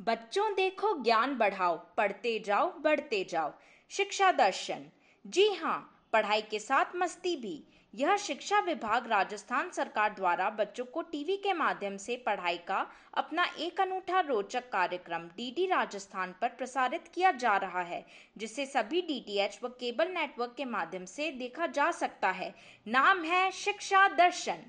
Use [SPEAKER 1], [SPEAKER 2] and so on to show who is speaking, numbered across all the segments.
[SPEAKER 1] बच्चों देखो ज्ञान बढ़ाओ, पढ़ते जाओ, बढ़ते जाओ। शिक्षा दर्शन। जी हाँ पढ़ाई के साथ मस्ती भी। यह शिक्षा विभाग राजस्थान सरकार द्वारा बच्चों को टीवी के माध्यम से पढ़ाई का अपना एक अनूठा रोचक कार्यक्रम डीडी राजस्थान पर प्रसारित किया जा रहा है, जिसे सभी डीटीएच व केबल नेटवर्क के माध्यम से देखा जा सकता है। नाम है शिक्षा दर्शन।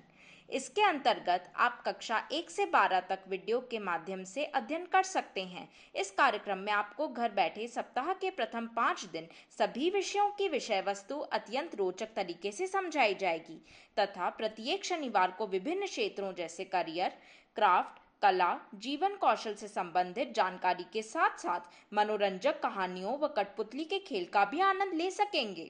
[SPEAKER 1] इसके अंतर्गत आप कक्षा एक से बारह तक वीडियो के माध्यम से अध्ययन कर सकते हैं। इस कार्यक्रम में आपको घर बैठे सप्ताह के प्रथम पाँच दिन सभी विषयों की विषय वस्तु अत्यंत रोचक तरीके से समझाई जाएगी, तथा प्रत्येक शनिवार को विभिन्न क्षेत्रों जैसे करियर, क्राफ्ट, कला, जीवन कौशल से संबंधित जानकारी के साथ साथ मनोरंजक कहानियों व कठपुतली के खेल का भी आनंद ले सकेंगे।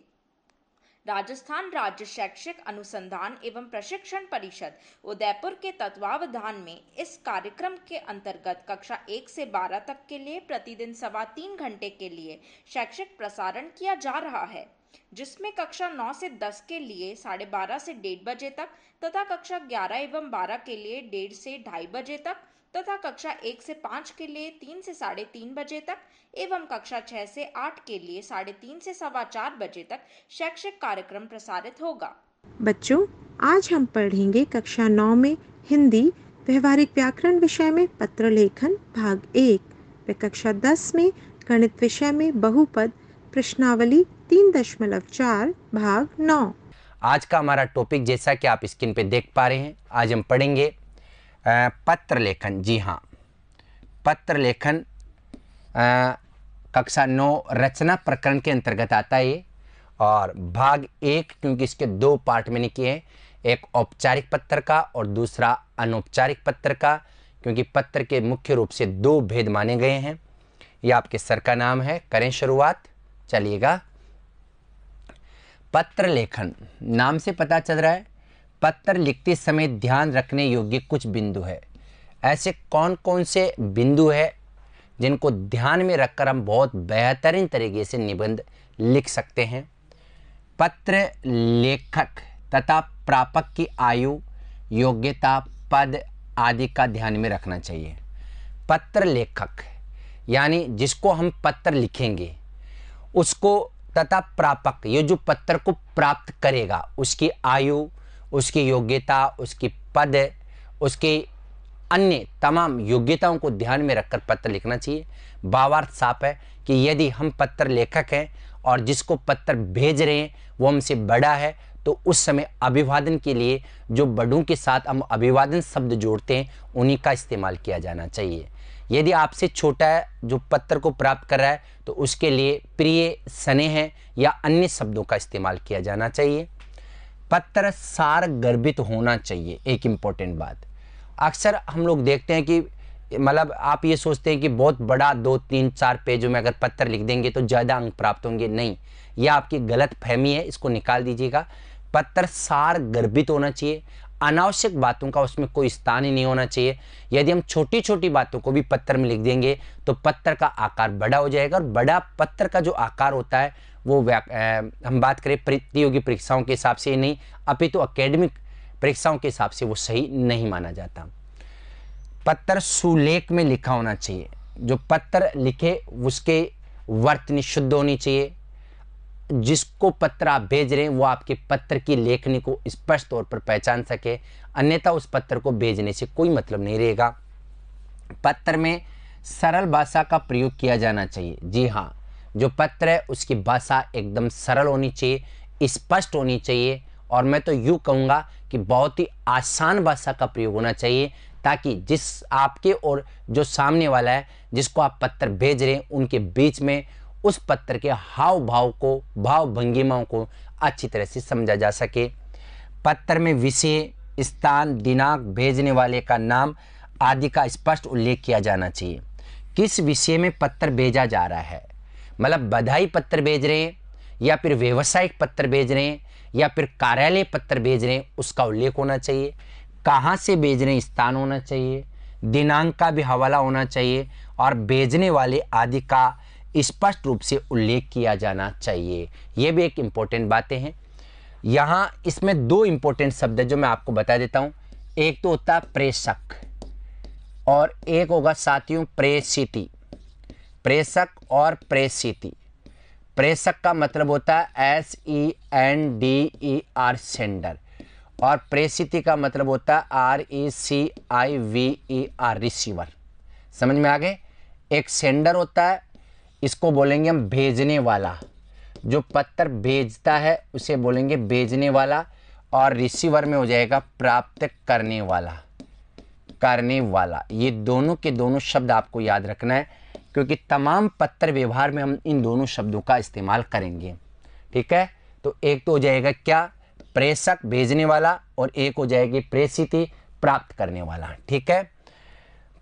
[SPEAKER 1] राजस्थान राज्य शैक्षिक अनुसंधान एवं प्रशिक्षण परिषद, उदयपुर के तत्वावधान में इस कार्यक्रम के अंतर्गत कक्षा एक से बारह तक के लिए प्रतिदिन सवा तीन घंटे के लिए शैक्षिक प्रसारण किया जा रहा है, जिसमें कक्षा नौ से दस के लिए साढ़े बारह से डेढ़ बजे तक तथा कक्षा ग्यारह एवं बारह के लिए डेढ़ से ढाई बजे तक तथा कक्षा एक से पाँच के लिए तीन से साढ़े तीन बजे तक एवं कक्षा छः से आठ के लिए साढ़े तीन से सवा चार बजे तक शैक्षिक कार्यक्रम प्रसारित होगा।
[SPEAKER 2] बच्चों आज हम पढ़ेंगे कक्षा नौ में हिंदी व्यवहारिक व्याकरण विषय में पत्र लेखन भाग एक व कक्षा दस में गणित विषय में बहुपद प्रश्नावली तीन दशमलव चार भाग नौ।
[SPEAKER 3] आज का हमारा टॉपिक जैसा कि आप स्क्रीन पे देख पा रहे हैं आज हम पढ़ेंगे पत्र लेखन जी हाँ। पत्र लेखन कक्षा नौ, रचना प्रकरण के अंतर्गत आता है ये। और भाग एक, क्योंकि इसके दो पार्ट मैंने किए हैं, एक औपचारिक पत्र का और दूसरा अनौपचारिक पत्र का, क्योंकि पत्र के मुख्य रूप से दो भेद माने गए हैं। ये आपके सर का नाम है, करें शुरुआत, चलिएगा। पत्र लेखन नाम से पता चल रहा है पत्र लिखते समय ध्यान रखने योग्य कुछ बिंदु है। ऐसे कौन कौन से बिंदु है जिनको ध्यान में रखकर हम बहुत बेहतरीन तरीके से निबंध लिख सकते हैं? पत्र लेखक तथा प्रापक की आयु, योग्यता, पद आदि का ध्यान में रखना चाहिए। पत्र लेखक, यानी जिसको हम पत्र लिखेंगे, उसको तथा प्रापक, ये जो पत्र को प्राप्त करेगा, उसकी आयु उसकी योग्यता, उसकी पद, उसके अन्य तमाम योग्यताओं को ध्यान में रखकर पत्र लिखना चाहिए। भावार्थ साफ़ है कि यदि हम पत्र लेखक हैं और जिसको पत्र भेज रहे हैं, वो हमसे बड़ा है तो उस समय अभिवादन के लिए जो बड़ों के साथ हम अभिवादन शब्द जोड़ते हैं, उन्हीं का इस्तेमाल किया जाना चाहिए। यदि आपसे छोटा है, जो पत्र को प्राप्त कर रहा है तो उसके लिए प्रिय स्नेह या अन्य शब्दों का इस्तेमाल किया जाना चाहिए। पत्र सार गर्भित होना चाहिए, एक इम्पोर्टेंट बात। अक्सर हम लोग देखते हैं कि मतलब आप ये सोचते हैं कि बहुत बड़ा दो, तीन, चार पेजों में अगर पत्र लिख देंगे तो ज़्यादा अंक प्राप्त होंगे। नहीं, यह आपकी गलत फहमी है, इसको निकाल दीजिएगा। पत्र सार गर्भित होना चाहिए। अनावश्यक बातों का उसमें कोई स्थान ही नहीं होना चाहिए। यदि हम छोटी छोटी बातों को भी पत्र में लिख देंगे तो पत्र का आकार बड़ा हो जाएगा और बड़ा पत्र का जो आकार होता है, वो हम बात करें प्रतियोगी परीक्षाओं के हिसाब से नहीं, अपितु तो अकेडमिक परीक्षाओं के हिसाब से वो सही नहीं माना जाता। पत्र सुलेख में लिखा होना चाहिए। जो पत्र लिखे, उसके वर्तनी शुद्ध होनी चाहिए। जिसको पत्र आप भेज रहे हैं, वो आपके पत्र की लेखनी को स्पष्ट तौर पर पहचान सके। अन्यथा उस पत्र को भेजने से कोई मतलब नहीं रहेगा। पत्र में सरल भाषा का प्रयोग किया जाना चाहिए। जी हाँ जो पत्र है, उसकी भाषा एकदम सरल होनी चाहिए, स्पष्ट होनी चाहिए। और मैं तो यूँ कहूँगा कि बहुत ही आसान भाषा का प्रयोग होना चाहिए, ताकि जिस आपके और जो सामने वाला है, जिसको आप पत्र भेज रहे हैं, उनके बीच में उस पत्र के हाव भाव को, भाव भंगिमाओं को अच्छी तरह से समझा जा सके। पत्र में विषय, स्थान, दिनांक भेजने वाले का नाम आदि का स्पष्ट उल्लेख किया जाना चाहिए। किस विषय में पत्र भेजा जा रहा है? मतलब बधाई पत्र भेज रहे हैं या फिर व्यवसायिक पत्र भेज रहे हैं या फिर कार्यालय पत्र भेज रहे हैं, उसका उल्लेख होना चाहिए। कहाँ से भेज रहे हैं, स्थान होना चाहिए। दिनांक का भी हवाला होना चाहिए और भेजने वाले आदि का स्पष्ट रूप से उल्लेख किया जाना चाहिए। ये भी एक इम्पोर्टेंट बातें हैं। यहाँ इसमें दो इम्पोर्टेंट शब्द है जो मैं आपको बता देता हूँ। एक तो होता है प्रेषक और एक होगा साथियों प्रेसिति प्रेषक और प्रेसिति प्रेषक का मतलब होता है S E N D E R sender और प्रेसिति का मतलब होता है R E C I V E R receiver समझ में आ गए? एक सेंडर होता है इसको बोलेंगे हम भेजने वाला। जो पत्र भेजता है, उसे बोलेंगे भेजने वाला और रिसीवर में हो जाएगा प्राप्त करने वाला। करने वाला। ये दोनों के दोनों शब्द आपको याद रखना है, क्योंकि तमाम पत्र व्यवहार में हम इन दोनों शब्दों का इस्तेमाल करेंगे। ठीक है? तो एक तो हो जाएगा क्या? प्रेषक भेजने वाला और एक हो जाएगी प्रेषिति, प्राप्त करने वाला। ठीक है?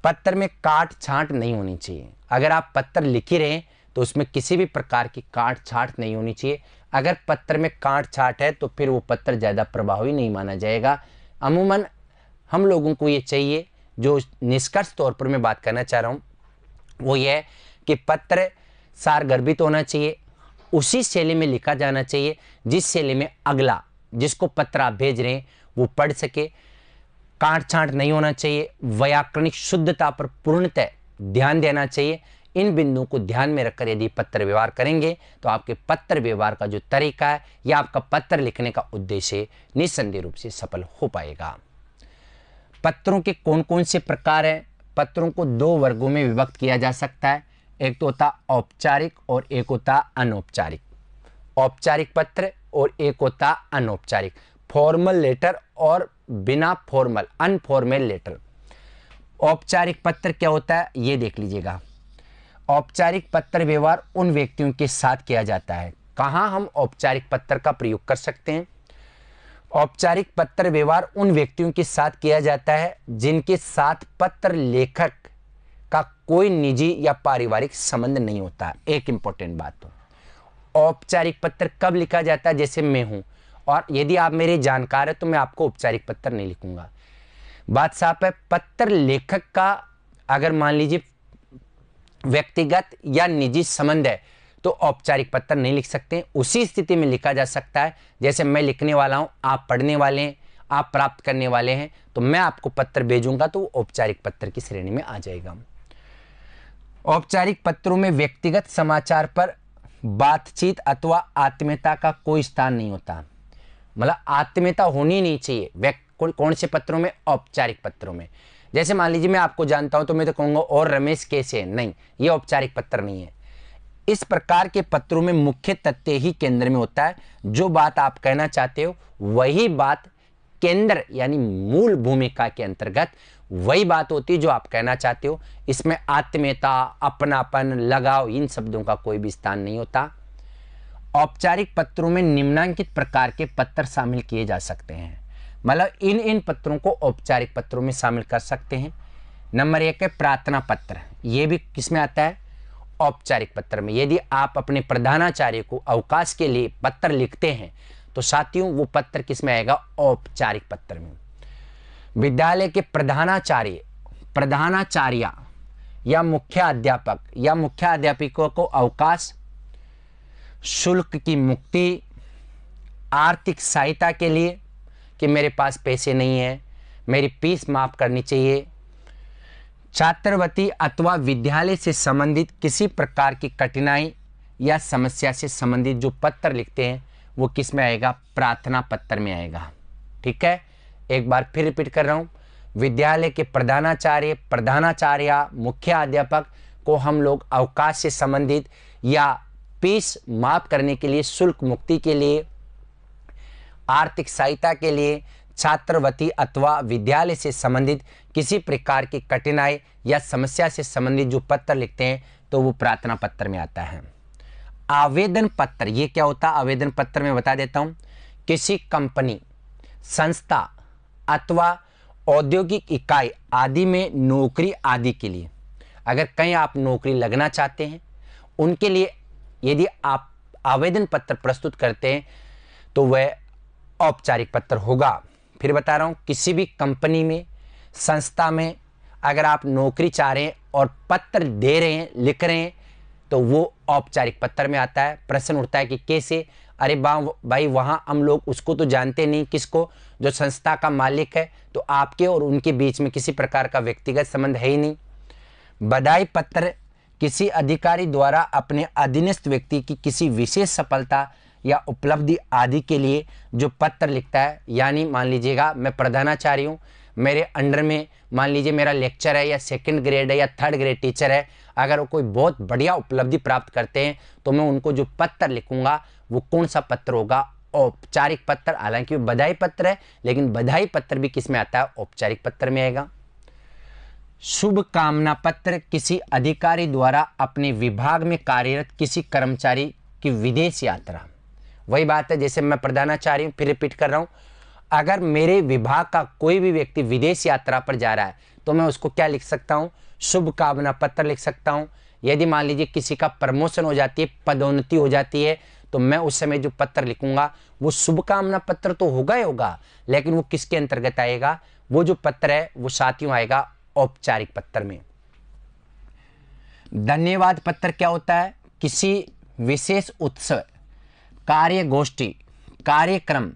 [SPEAKER 3] पत्र में काट छांट नहीं होनी चाहिए। अगर आप पत्र लिख ही रहे तो उसमें किसी भी प्रकार की काट छाट नहीं होनी चाहिए। अगर पत्र में काट छाट है तो फिर वो पत्र ज़्यादा प्रभावी नहीं माना जाएगा। अमूमन, हम लोगों को ये चाहिए, जो निष्कर्ष तौर पर मैं बात करना चाह रहा हूँ, वो ये है कि पत्र सार गर्भित होना चाहिए, उसी शैली में लिखा जाना चाहिए, जिस शैली में अगला, जिसको पत्र आप भेज रहे हैं, वो पढ़ सके। काट छांट नहीं होना चाहिए। व्याकरणिक शुद्धता पर पूर्णतः ध्यान देना चाहिए। इन बिंदुओं को ध्यान में रखकर यदि पत्र व्यवहार करेंगे तो आपके पत्र व्यवहार का जो तरीका है या आपका पत्र लिखने का उद्देश्य निस्संदेह रूप से सफल हो पाएगा। पत्रों के कौन कौन से प्रकार हैं? पत्रों को दो वर्गों में विभक्त किया जा सकता है। एक तो होता औपचारिक और एक होता अनौपचारिक। औपचारिक पत्र और एक होता अनौपचारिक। फॉर्मल लेटर और बिना फॉर्मल अनफॉर्मल लेटर औपचारिक पत्र क्या होता है? ये देख लीजिएगा। औपचारिक पत्र व्यवहार उन व्यक्तियों के साथ किया जाता है। कहाँ हम औपचारिक पत्र का प्रयोग कर सकते हैं? औपचारिक पत्र व्यवहार उन व्यक्तियों के साथ किया जाता है जिनके साथ पत्र लेखक का कोई निजी या पारिवारिक संबंध नहीं होता। एक इंपॉर्टेंट बात तो। औपचारिक पत्र कब लिखा जाता है? जैसे मैं हूँ। और यदि आप मेरे जानकार है तो मैं आपको औपचारिक पत्र नहीं लिखूँगा। बात साफ़ है, पत्र लेखक का अगर मान लीजिए व्यक्तिगत या निजी संबंध है तो औपचारिक पत्र नहीं लिख सकते। उसी स्थिति में लिखा जा सकता है, जैसे मैं लिखने वाला हूँ, आप पढ़ने वाले हैं, आप प्राप्त करने वाले हैं तो मैं आपको पत्र भेजूँगा तो औपचारिक पत्र की श्रेणी में आ जाएगा। औपचारिक पत्रों में व्यक्तिगत समाचार पर बातचीत अथवा आत्मीयता का कोई स्थान नहीं होता। मतलब आत्मीयता होनी नहीं चाहिए। कौन से पत्रों में? औपचारिक पत्रों में। जैसे मान लीजिए मैं आपको जानता हूँ तो मैं तो कहूँगा, और रमेश कैसे नहीं, ये औपचारिक पत्र नहीं है। इस प्रकार के पत्रों में मुख्य तथ्य ही केंद्र में होता है। जो बात आप कहना चाहते हो, वही बात केंद्र, यानी मूल भूमिका के अंतर्गत वही बात होती है जो आप कहना चाहते हो। इसमें आत्मीयता, अपनापन, लगाव, इन शब्दों का कोई भी स्थान नहीं होता। औपचारिक पत्रों में निम्नांकित प्रकार के पत्र शामिल किए जा सकते हैं। मतलब इन इन पत्रों को औपचारिक पत्रों में शामिल कर सकते हैं। नंबर एक है प्रार्थना पत्र। ये भी किसमें आता है? औपचारिक पत्र में। यदि आप अपने प्रधानाचार्य को अवकाश के लिए पत्र लिखते हैं तो साथियों, वो पत्र किसमें आएगा? औपचारिक पत्र में। विद्यालय के प्रधानाचार्य प्रधानाचार्य या मुख्य अध्यापक या मुख्य अध्यापकों को अवकाश शुल्क की मुक्ति, आर्थिक सहायता के लिए कि मेरे पास पैसे नहीं है, मेरी फ़ीस माफ़ करनी चाहिए। छात्रवृत्ति अथवा विद्यालय से संबंधित किसी प्रकार की कठिनाई या समस्या से संबंधित जो पत्र लिखते हैं, वो किसमें आएगा? प्रार्थना पत्र में आएगा। ठीक है? एक बार फिर रिपीट कर रहा हूँ। विद्यालय के प्रधानाचार्य प्रधानाचार्य मुख्य अध्यापक को हम लोग अवकाश से संबंधित या फ़ीस माफ़ करने के लिए, शुल्क मुक्ति के लिए, आर्थिक सहायता के लिए छात्रवती अथवा विद्यालय से संबंधित किसी प्रकार की कठिनाई या समस्या से संबंधित जो पत्र लिखते हैं तो वो प्रार्थना पत्र में आता है। आवेदन पत्र, ये क्या होता है? आवेदन पत्र में बता देता हूँ। किसी कंपनी, संस्था अथवा औद्योगिक इकाई आदि में नौकरी आदि के लिए, अगर कहीं आप नौकरी लगना चाहते हैं, उनके लिए यदि आप आवेदन पत्र प्रस्तुत करते हैं तो वह औपचारिक पत्र होगा। फिर बता रहा हूँ, किसी भी कंपनी में, संस्था में अगर आप नौकरी चाह रहे हैं और पत्र दे रहे हैं, लिख रहे हैं तो वो औपचारिक पत्र में आता है। प्रश्न उठता है कि कैसे? अरे बा, भाई, वहाँ हम लोग उसको तो जानते नहीं किसको, जो संस्था का मालिक है तो आपके और उनके बीच में किसी प्रकार का व्यक्तिगत संबंध है ही नहीं। बधाई पत्र किसी अधिकारी द्वारा अपने अधीनस्थ व्यक्ति की किसी विशेष सफलता या उपलब्धि आदि के लिए जो पत्र लिखता है, यानी मान लीजिएगा, मैं प्रधानाचार्य हूँ, मेरे अंडर में मान लीजिए मेरा लेक्चर है या सेकंड ग्रेड है या थर्ड ग्रेड टीचर है, अगर वो कोई बहुत बढ़िया उपलब्धि प्राप्त करते हैं तो मैं उनको जो पत्र लिखूँगा, वो कौन सा पत्र होगा? औपचारिक पत्र, हालाँकि वो बधाई पत्र है, लेकिन बधाई पत्र भी किसमें आता है? औपचारिक पत्र में आएगा। शुभ कामना पत्र किसी अधिकारी द्वारा अपने विभाग में कार्यरत किसी कर्मचारी की विदेश यात्रा। वही बात है जैसे मैं प्रधानाचार्य हूँ, फिर रिपीट कर रहा हूँ। अगर मेरे विभाग का कोई भी व्यक्ति विदेश यात्रा पर जा रहा है तो मैं उसको क्या लिख सकता हूँ? शुभकामना पत्र लिख सकता हूँ। यदि मान लीजिए किसी का प्रमोशन हो जाती है, पदोन्नति हो जाती है तो मैं उस समय जो पत्र लिखूँगा, वो शुभकामना पत्र तो होगा ही होगा, लेकिन वो किसके अंतर्गत आएगा? वो जो पत्र है, वो साथियों आएगा औपचारिक पत्र में। धन्यवाद पत्र क्या होता है? किसी विशेष उत्सव कार्य गोष्ठी कार्यक्रम,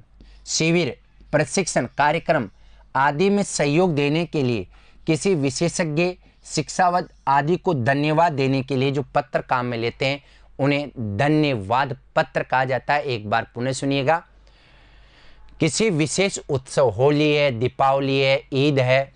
[SPEAKER 3] शिविर, प्रशिक्षण, कार्यक्रम आदि में सहयोग देने के लिए किसी विशेषज्ञ, शिक्षावद आदि को धन्यवाद देने के लिए जो पत्र काम में लेते हैं, उन्हें धन्यवाद पत्र कहा जाता है। एक बार पुनः सुनिएगा। किसी विशेष उत्सव, होली है, दीपावली है, ईद है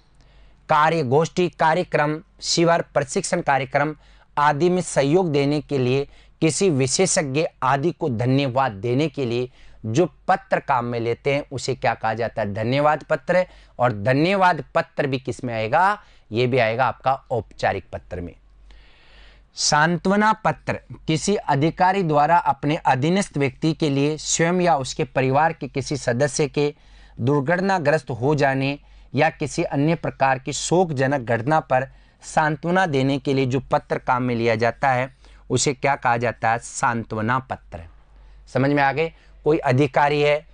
[SPEAKER 3] कार्य गोष्ठी कार्यक्रम, शिविर, प्रशिक्षण कार्यक्रम आदि में सहयोग देने के लिए, किसी विशेषज्ञ आदि को धन्यवाद देने के लिए जो पत्र काम में लेते हैं, उसे क्या कहा जाता है? धन्यवाद पत्र और धन्यवाद पत्र भी किसमें आएगा? ये भी आएगा आपका औपचारिक पत्र में। सांत्वना पत्र, किसी अधिकारी द्वारा अपने अधीनस्थ व्यक्ति के लिए, स्वयं या उसके परिवार के किसी सदस्य के दुर्घटनाग्रस्त हो जाने या किसी अन्य प्रकार की शोकजनक घटना पर सांत्वना देने के लिए जो पत्र काम में लिया जाता है, उसे क्या कहा जाता है? सांत्वना पत्र। समझ में आ गए? कोई अधिकारी है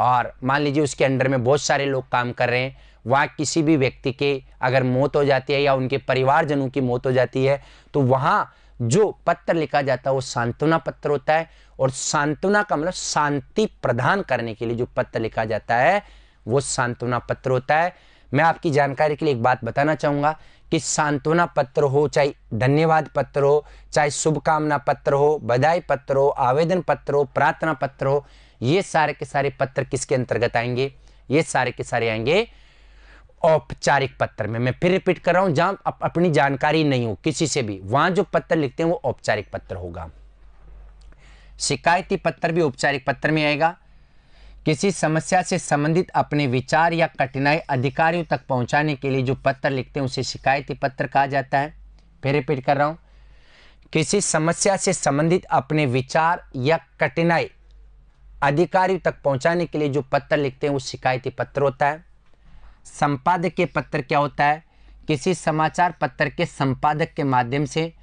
[SPEAKER 3] और मान लीजिए उसके अंडर में बहुत सारे लोग काम कर रहे हैं, वहाँ किसी भी व्यक्ति के अगर मौत हो जाती है या उनके परिवारजनों की मौत हो जाती है तो वहाँ जो पत्र लिखा जाता है वो सांत्वना पत्र होता है और सांत्वना का मतलब शांति प्रदान करने के लिए जो पत्र लिखा जाता है वो सांत्वना पत्र होता है। मैं आपकी जानकारी के लिए एक बात बताना चाहूँगा कि सांत्वना पत्र हो चाहे धन्यवाद पत्र हो चाहे शुभकामना पत्र हो बधाई पत्र हो आवेदन पत्र हो प्रार्थना पत्र हो ये सारे के सारे पत्र किसके अंतर्गत आएँगे? ये सारे के सारे आएँगे औपचारिक पत्र में। मैं फिर रिपीट कर रहा हूँ जहाँ अप, अपनी जानकारी नहीं हो किसी से भी वहाँ जो पत्र लिखते हैं वो औपचारिक पत्र होगा। शिकायती पत्र भी औपचारिक पत्र में आएगा। किसी समस्या से संबंधित अपने विचार या कठिनाई अधिकारियों तक पहुँचाने के लिए जो पत्र लिखते हैं, उसे शिकायती पत्र कहा जाता है। फिर रिपीट कर रहा हूँ। किसी समस्या से संबंधित अपने विचार या कठिनाई अधिकारियों तक पहुँचाने के लिए जो पत्र लिखते हैं, वो शिकायती पत्र होता है। संपादक के पत्र क्या होता है? किसी समाचार पत्र के संपादक के माध्यम से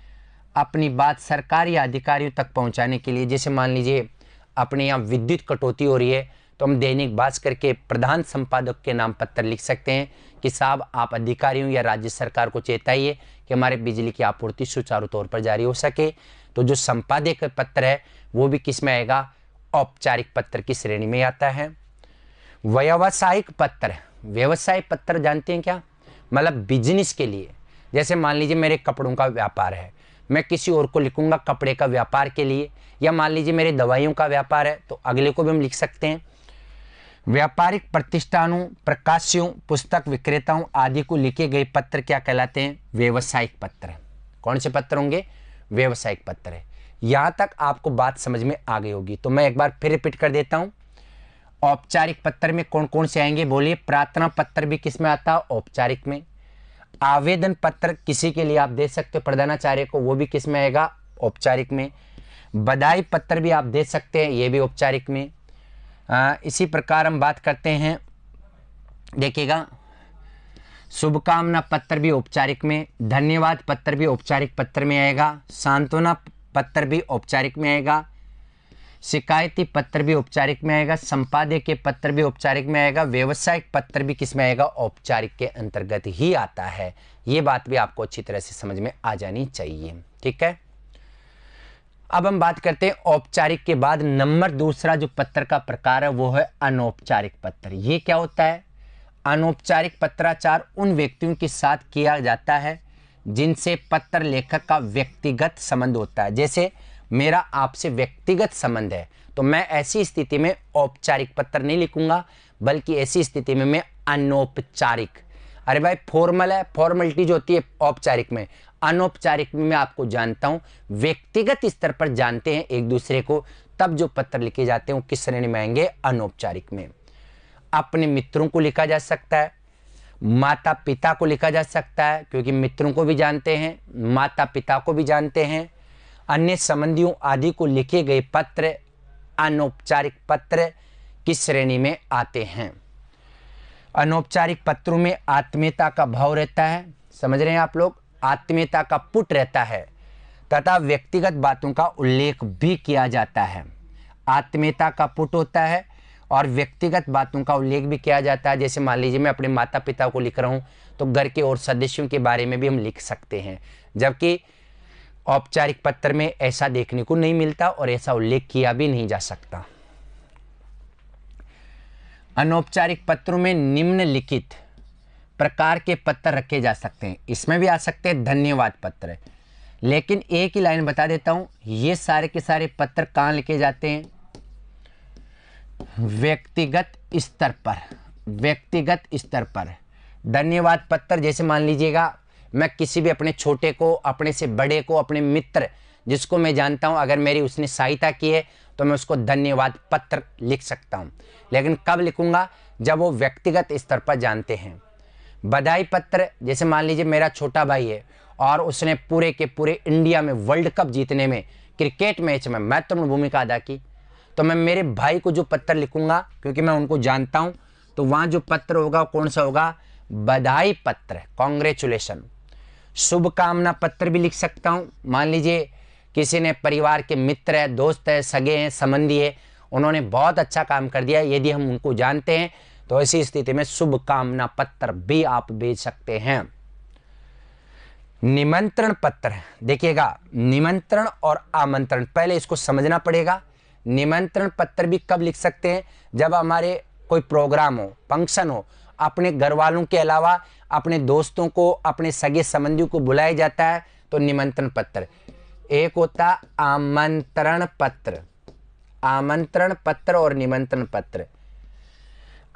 [SPEAKER 3] अपनी बात सरकार अधिकारियों तक पहुँचाने के लिए, जैसे मान लीजिए, अपने यहाँ विद्युत कटौती हो रही है तो हम दैनिक भास्कर के प्रधान संपादक के नाम पत्र लिख सकते हैं कि साहब, आप अधिकारियों या राज्य सरकार को चेताइए कि हमारे बिजली की आपूर्ति सुचारू तौर पर जारी हो सके। तो जो संपादक पत्र है, वो भी किसमें आएगा? औपचारिक पत्र की श्रेणी में आता है। व्यावसायिक पत्र व्यवसाय पत्र जानते हैं क्या? मतलब बिज़नेस के लिए। जैसे मान लीजिए मेरे कपड़ों का व्यापार है। मैं किसी और को लिखूँगा कपड़े का व्यापार के लिए, या मान लीजिए मेरे दवाइयों का व्यापार है तो अगले को भी हम लिख सकते हैं। व्यापारिक प्रतिष्ठानों, प्रकाशियों, पुस्तक विक्रेताओं आदि को लिखे गए पत्र क्या कहलाते हैं? व्यवसायिक पत्र। कौन से पत्र होंगे? व्यवसायिक पत्र है। यहाँ तक आपको बात समझ में आ गई होगी। तो मैं एक बार फिर रिपीट कर देता हूँ। औपचारिक पत्र में कौन कौन से आएँगे? बोलिए, प्रार्थना पत्र भी किसमें आता है? औपचारिक में। आवेदन पत्र किसी के लिए आप दे सकते हो, प्रधानाचार्य को, वो भी किसमें आएगा? औपचारिक में। बधाई पत्र भी आप दे सकते हैं, ये भी औपचारिक में। इसी प्रकार हम बात करते हैं। देखिएगा, शुभकामना पत्र भी औपचारिक में, धन्यवाद पत्र भी औपचारिक पत्र में आएगा, सांत्वना पत्र भी औपचारिक में आएगा, शिकायती पत्र भी औपचारिक में आएगा, संपादकीय पत्र भी औपचारिक में आएगा, व्यवसायिक पत्र भी किसमें आएगा, औपचारिक के अंतर्गत ही आता है। ये बात भी आपको अच्छी तरह से समझ में आ जानी चाहिए, ठीक है? अब हम बात करते हैं औपचारिक के बाद नंबर दूसरा जो पत्र का प्रकार है, वो है अनौपचारिक पत्र। ये क्या होता है? अनौपचारिक पत्राचार उन व्यक्तियों के साथ किया जाता है जिनसे पत्र लेखक का व्यक्तिगत संबंध होता है। जैसे मेरा आपसे व्यक्तिगत संबंध है तो मैं ऐसी स्थिति में औपचारिक पत्र नहीं लिखूँगा, बल्कि ऐसी स्थिति में मैं अनौपचारिक। अरे भाई फॉर्मल है फॉर्मेलिटी जो होती है औपचारिक में। अनौपचारिक में मैं आपको जानता हूँ, व्यक्तिगत स्तर पर जानते हैं एक दूसरे को, तब जो पत्र लिखे जाते हैं वो किस श्रेणी में आएँगे? अनौपचारिक में। अपने मित्रों को लिखा जा सकता है माता पिता को लिखा जा सकता है, क्योंकि मित्रों को भी जानते हैं माता पिता को भी जानते हैं। अन्य संबंधियों आदि को लिखे गए पत्र, अनौपचारिक पत्र किस श्रेणी में आते हैं? अनौपचारिक पत्रों में आत्मीयता का भाव रहता है, समझ रहे हैं आप लोग? आत्मीयता का पुट रहता है, तथा व्यक्तिगत बातों का उल्लेख भी किया जाता है। आत्मीयता का पुट होता है और व्यक्तिगत बातों का उल्लेख भी किया जाता है। जैसे मान लीजिए मैं अपने माता पिता को लिख रहा हूँ तो घर के और सदस्यों के बारे में भी हम लिख सकते हैं। जबकि औपचारिक पत्र में ऐसा देखने को नहीं मिलता और ऐसा उल्लेख किया भी नहीं जा सकता। अनौपचारिक पत्रों में निम्नलिखित प्रकार के पत्र रखे जा सकते हैं। इसमें भी आ सकते हैं, धन्यवाद पत्र। लेकिन एक ही लाइन बता देता हूँ, ये सारे के सारे पत्र कहाँ लिखे जाते हैं? व्यक्तिगत स्तर पर, व्यक्तिगत स्तर पर। धन्यवाद पत्र, जैसे मान लीजिएगा, मैं किसी भी अपने छोटे को, अपने से बड़े को, अपने मित्र, जिसको मैं जानता हूँ, अगर मेरी उसने सहायता की है तो मैं उसको धन्यवाद पत्र लिख सकता हूँ। लेकिन कब लिखूँगा? जब वो व्यक्तिगत स्तर पर जानते हैं। बधाई पत्र, जैसे मान लीजिए मेरा छोटा भाई है, और उसने पूरे के पूरे इंडिया में वर्ल्ड कप जीतने में क्रिकेट मैच में महत्वपूर्ण भूमिका अदा की। तो मैं मेरे भाई को जो पत्र लिखूँगा, क्योंकि मैं उनको जानता हूँ तो वहाँ जो पत्र होगा, कौन सा होगा? बधाई पत्र कॉन्ग्रेचुलेशन शुभकामना पत्र भी लिख सकता हूँ। मान लीजिए किसी ने परिवार के मित्र है, दोस्त है, सगे हैं, संबंधी है, उन्होंने बहुत अच्छा काम कर दिया। यदि हम उनको जानते हैं तो ऐसी स्थिति में शुभकामना पत्र भी आप भेज सकते हैं। निमंत्रण पत्र देखिएगा, निमंत्रण और आमंत्रण, पहले इसको समझना पड़ेगा। निमंत्रण पत्र भी कब लिख सकते हैं? जब हमारे कोई प्रोग्राम हो, फ़ंक्शन हो, अपने घर वालों के अलावा अपने दोस्तों को, अपने सगे संबंधियों को बुलाया जाता है तो निमंत्रण पत्र। एक होता आमंत्रण पत्र। आमंत्रण पत्र और निमंत्रण पत्र।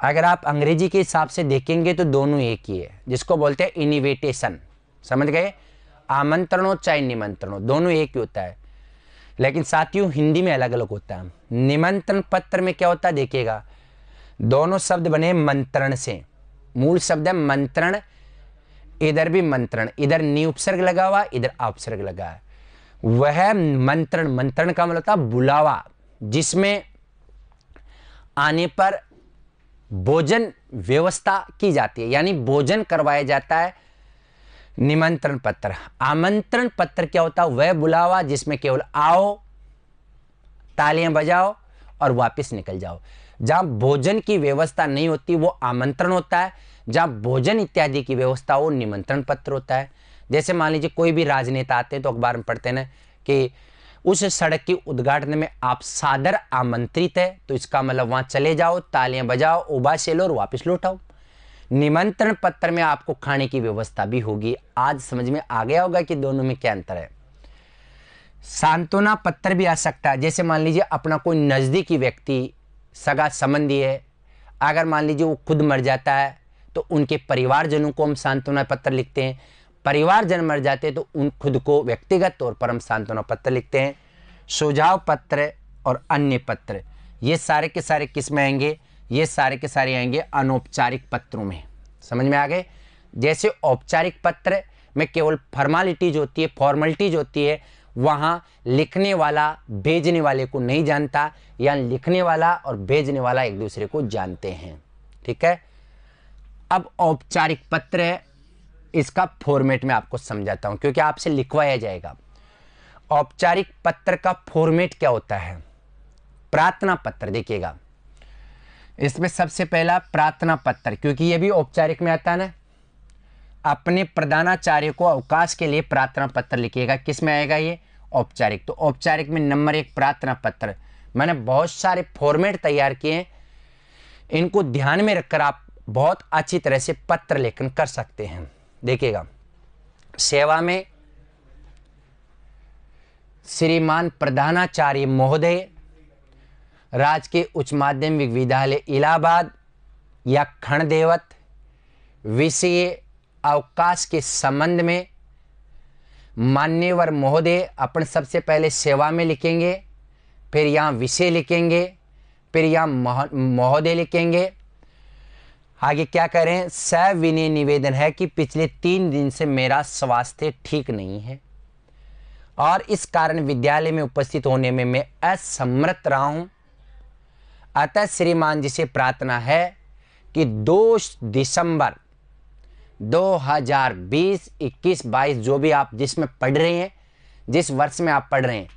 [SPEAKER 3] अगर आप अंग्रेज़ी के हिसाब से देखेंगे तो दोनों एक ही है, जिसको बोलते हैं इनिवेटेशन समझ गए? आमंत्रण चाहे निमंत्रण, दोनों एक ही होता है। लेकिन साथियों, हिंदी में अलग अलग होता है। निमंत्रण पत्र में क्या होता है, देखिएगा। दोनों शब्द बने मंत्रण से। मूल शब्द है मंत्रण, इधर भी मंत्रण। इधर नी उपसर्ग लगा हुआ, इधर अपसर्ग लगा है। वह मंत्रण मंत्रण का मतलब बुलावा, जिसमें आने पर भोजन व्यवस्था की जाती है, यानी भोजन करवाया जाता है निमंत्रण पत्र। आमंत्रण पत्र क्या होता है? वह बुलावा जिसमें केवल आओ, तालियाँ बजाओ और वापस निकल जाओ। जहाँ भोजन की व्यवस्था नहीं होती, वो आमंत्रण होता है। जहाँ भोजन इत्यादि की व्यवस्था वो निमंत्रण पत्र होता है। जैसे मान लीजिए कोई भी राजनेता आते हैं तो अखबार में पढ़ते हैं कि उस सड़क के उद्घाटन में आप सादर आमंत्रित है तो इसका मतलब वहाँ चले जाओ, तालियाँ बजाओ उबा से लो और वापिस लौटाओ निमंत्रण पत्र में आपको खाने की व्यवस्था भी होगी। आज समझ में आ गया होगा कि दोनों में क्या अंतर है। सांत्वना पत्र भी आ सकता है। जैसे मान लीजिए अपना कोई नज़दीकी व्यक्ति, सगा संबंधी है, अगर मान लीजिए वो खुद मर जाता है तो उनके परिवारजनों को हम सांत्वना पत्र लिखते हैं। परिवारजन मर जाते तो उन खुद को व्यक्तिगत तौर पर हम सांत्वना पत्र लिखते हैं, सुझाव पत्र और अन्य पत्र। ये सारे के सारे किसमें आएँगे? ये सारे के सारे आएँगे अनौपचारिक पत्रों में। समझ में आ गए? जैसे औपचारिक पत्र में केवल फॉर्मालिटीज होती है, फॉर्मलिटीज होती है, वहाँ लिखने वाला, भेजने वाले को नहीं जानता, या लिखने वाला और भेजने वाला एक दूसरे को जानते हैं। ठीक है? अब औपचारिक पत्र है इसका फॉर्मेट में आपको समझाता हूँ, क्योंकि आपसे लिखवाया जाएगा। औपचारिक पत्र का फॉर्मेट क्या होता है? प्रार्थना पत्र, देखिएगा। इसमें सबसे पहला प्रार्थना पत्र, क्योंकि ये भी औपचारिक में आता है ना? अपने प्रधानाचार्य को अवकाश के लिए प्रार्थना पत्र लिखिएगा। किसमें आएगा ये? औपचारिक। तो औपचारिक में नंबर एक प्रार्थना पत्र। मैंने बहुत सारे फॉर्मेट तैयार किए हैं। इनको ध्यान में रखकर आप बहुत अच्छी तरह से पत्र लेखन कर सकते हैं। देखिएगा। सेवा में श्रीमान प्रधानाचार्य महोदय राजकीय उच्च माध्यमिक विद्यालय इलाहाबाद या खंडदेवत, विषय अवकाश के संबंध में मान्यवर महोदय अपन सबसे पहले सेवा में लिखेंगे, फिर यहाँ विषय लिखेंगे, फिर यहाँ महोदय लिखेंगे आगे क्या करें? सविनय निवेदन है कि पिछले तीन दिन से मेरा स्वास्थ्य ठीक नहीं है। और इस कारण विद्यालय में उपस्थित होने में मैं असमर्थ रहा हूँ। अतः श्रीमान जी से प्रार्थना है कि 2 दिसंबर 2020 21 22 जो भी आप जिसमें पढ़ रहे हैं, जिस वर्ष में आप पढ़ रहे हैं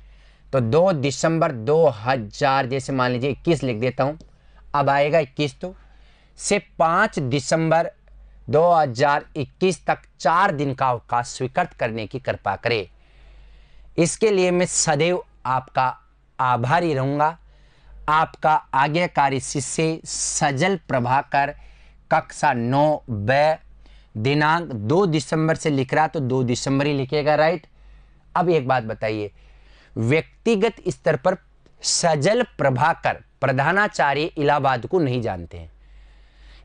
[SPEAKER 3] तो 2 दिसंबर 2000 जैसे मान लीजिए 21 लिख देता हूँ। अब आएगा 21 तो। से 5 दिसंबर 2021 तक चार दिन का अवकाश स्वीकृत करने की कृपा करें। इसके लिए मैं सदैव आपका आभारी रहूँगा। आपका आज्ञाकारी शिष्य सजल प्रभाकर, कक्षा नौ ब, दिनांक दो दिसंबर से लिख रहा तो दो दिसंबर ही लिखेगा राइट अब एक बात बताइए। व्यक्तिगत स्तर पर सजल प्रभाकर, प्रधानाचार्य इलाहाबाद को नहीं जानते हैं।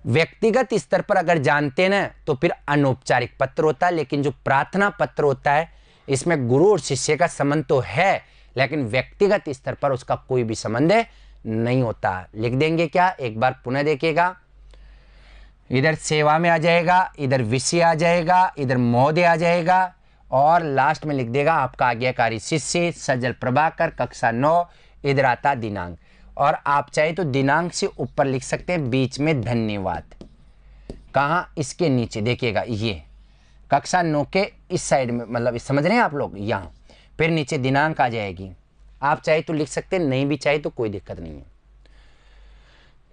[SPEAKER 3] व्यक्तिगत स्तर पर अगर जानते ना तो फिर अनौपचारिक पत्र होता है, लेकिन जो प्रार्थना पत्र होता है, इसमें गुरु और शिष्य का संबंध तो है, लेकिन व्यक्तिगत स्तर पर उसका कोई भी संबंध नहीं होता। लिख देंगे क्या? एक बार पुनः देखिएगा। इधर सेवा में आ जाएगा, इधर विषय आ जाएगा, इधर महोदय आ जाएगा, और लास्ट में लिख देगा, आपका आज्ञाकारी शिष्य सजल प्रभाकर, कक्षा नौ, इधर आता दिनांक। और आप चाहे तो दिनांक से ऊपर लिख सकते हैं, बीच में धन्यवाद। कहा? इसके नीचे, देखिएगा, ये। कक्षा नौ के इस साइड में मतलब समझ रहे हैं आप लोग? यहाँ। फिर नीचे दिनांक आ जाएगी। आप चाहे तो लिख सकते हैं, नहीं भी चाहे तो कोई दिक्कत नहीं है।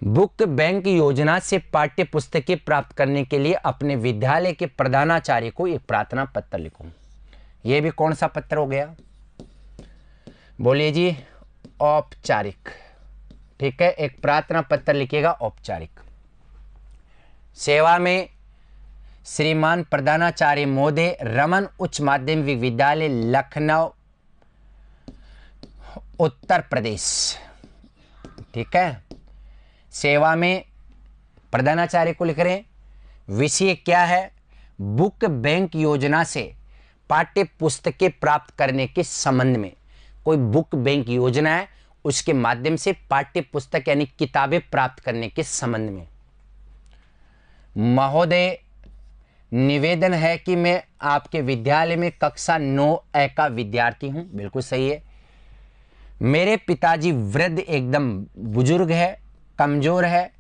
[SPEAKER 3] बुक बैंक योजना से पाठ्य पुस्तकें प्राप्त करने के लिए अपने विद्यालय के प्रधानाचार्य को एक प्रार्थना पत्र लिखो। यह भी कौन सा पत्र हो गया? बोलिए जी, औपचारिक। ठीक है, एक प्रार्थना पत्र लिखेगा औपचारिक। सेवा में श्रीमान प्रधानाचार्य मोदे रमन उच्च माध्यमिक विद्यालय लखनऊ, उत्तर प्रदेश। ठीक है? सेवा में प्रधानाचार्य को लिख रहे हैं, विषय क्या है? बुक बैंक योजना से पाठ्य पुस्तकें प्राप्त करने के संबंध में कोई बुक बैंक योजना है उसके माध्यम से पाठ्य पुस्तक यानी किताबें प्राप्त करने के संबंध में। महोदय, निवेदन है कि मैं आपके विद्यालय में कक्षा नौ ए का विद्यार्थी हूँ। बिल्कुल सही है। मेरे पिताजी वृद्ध एकदम बुज़ुर्ग है, कमज़ोर है।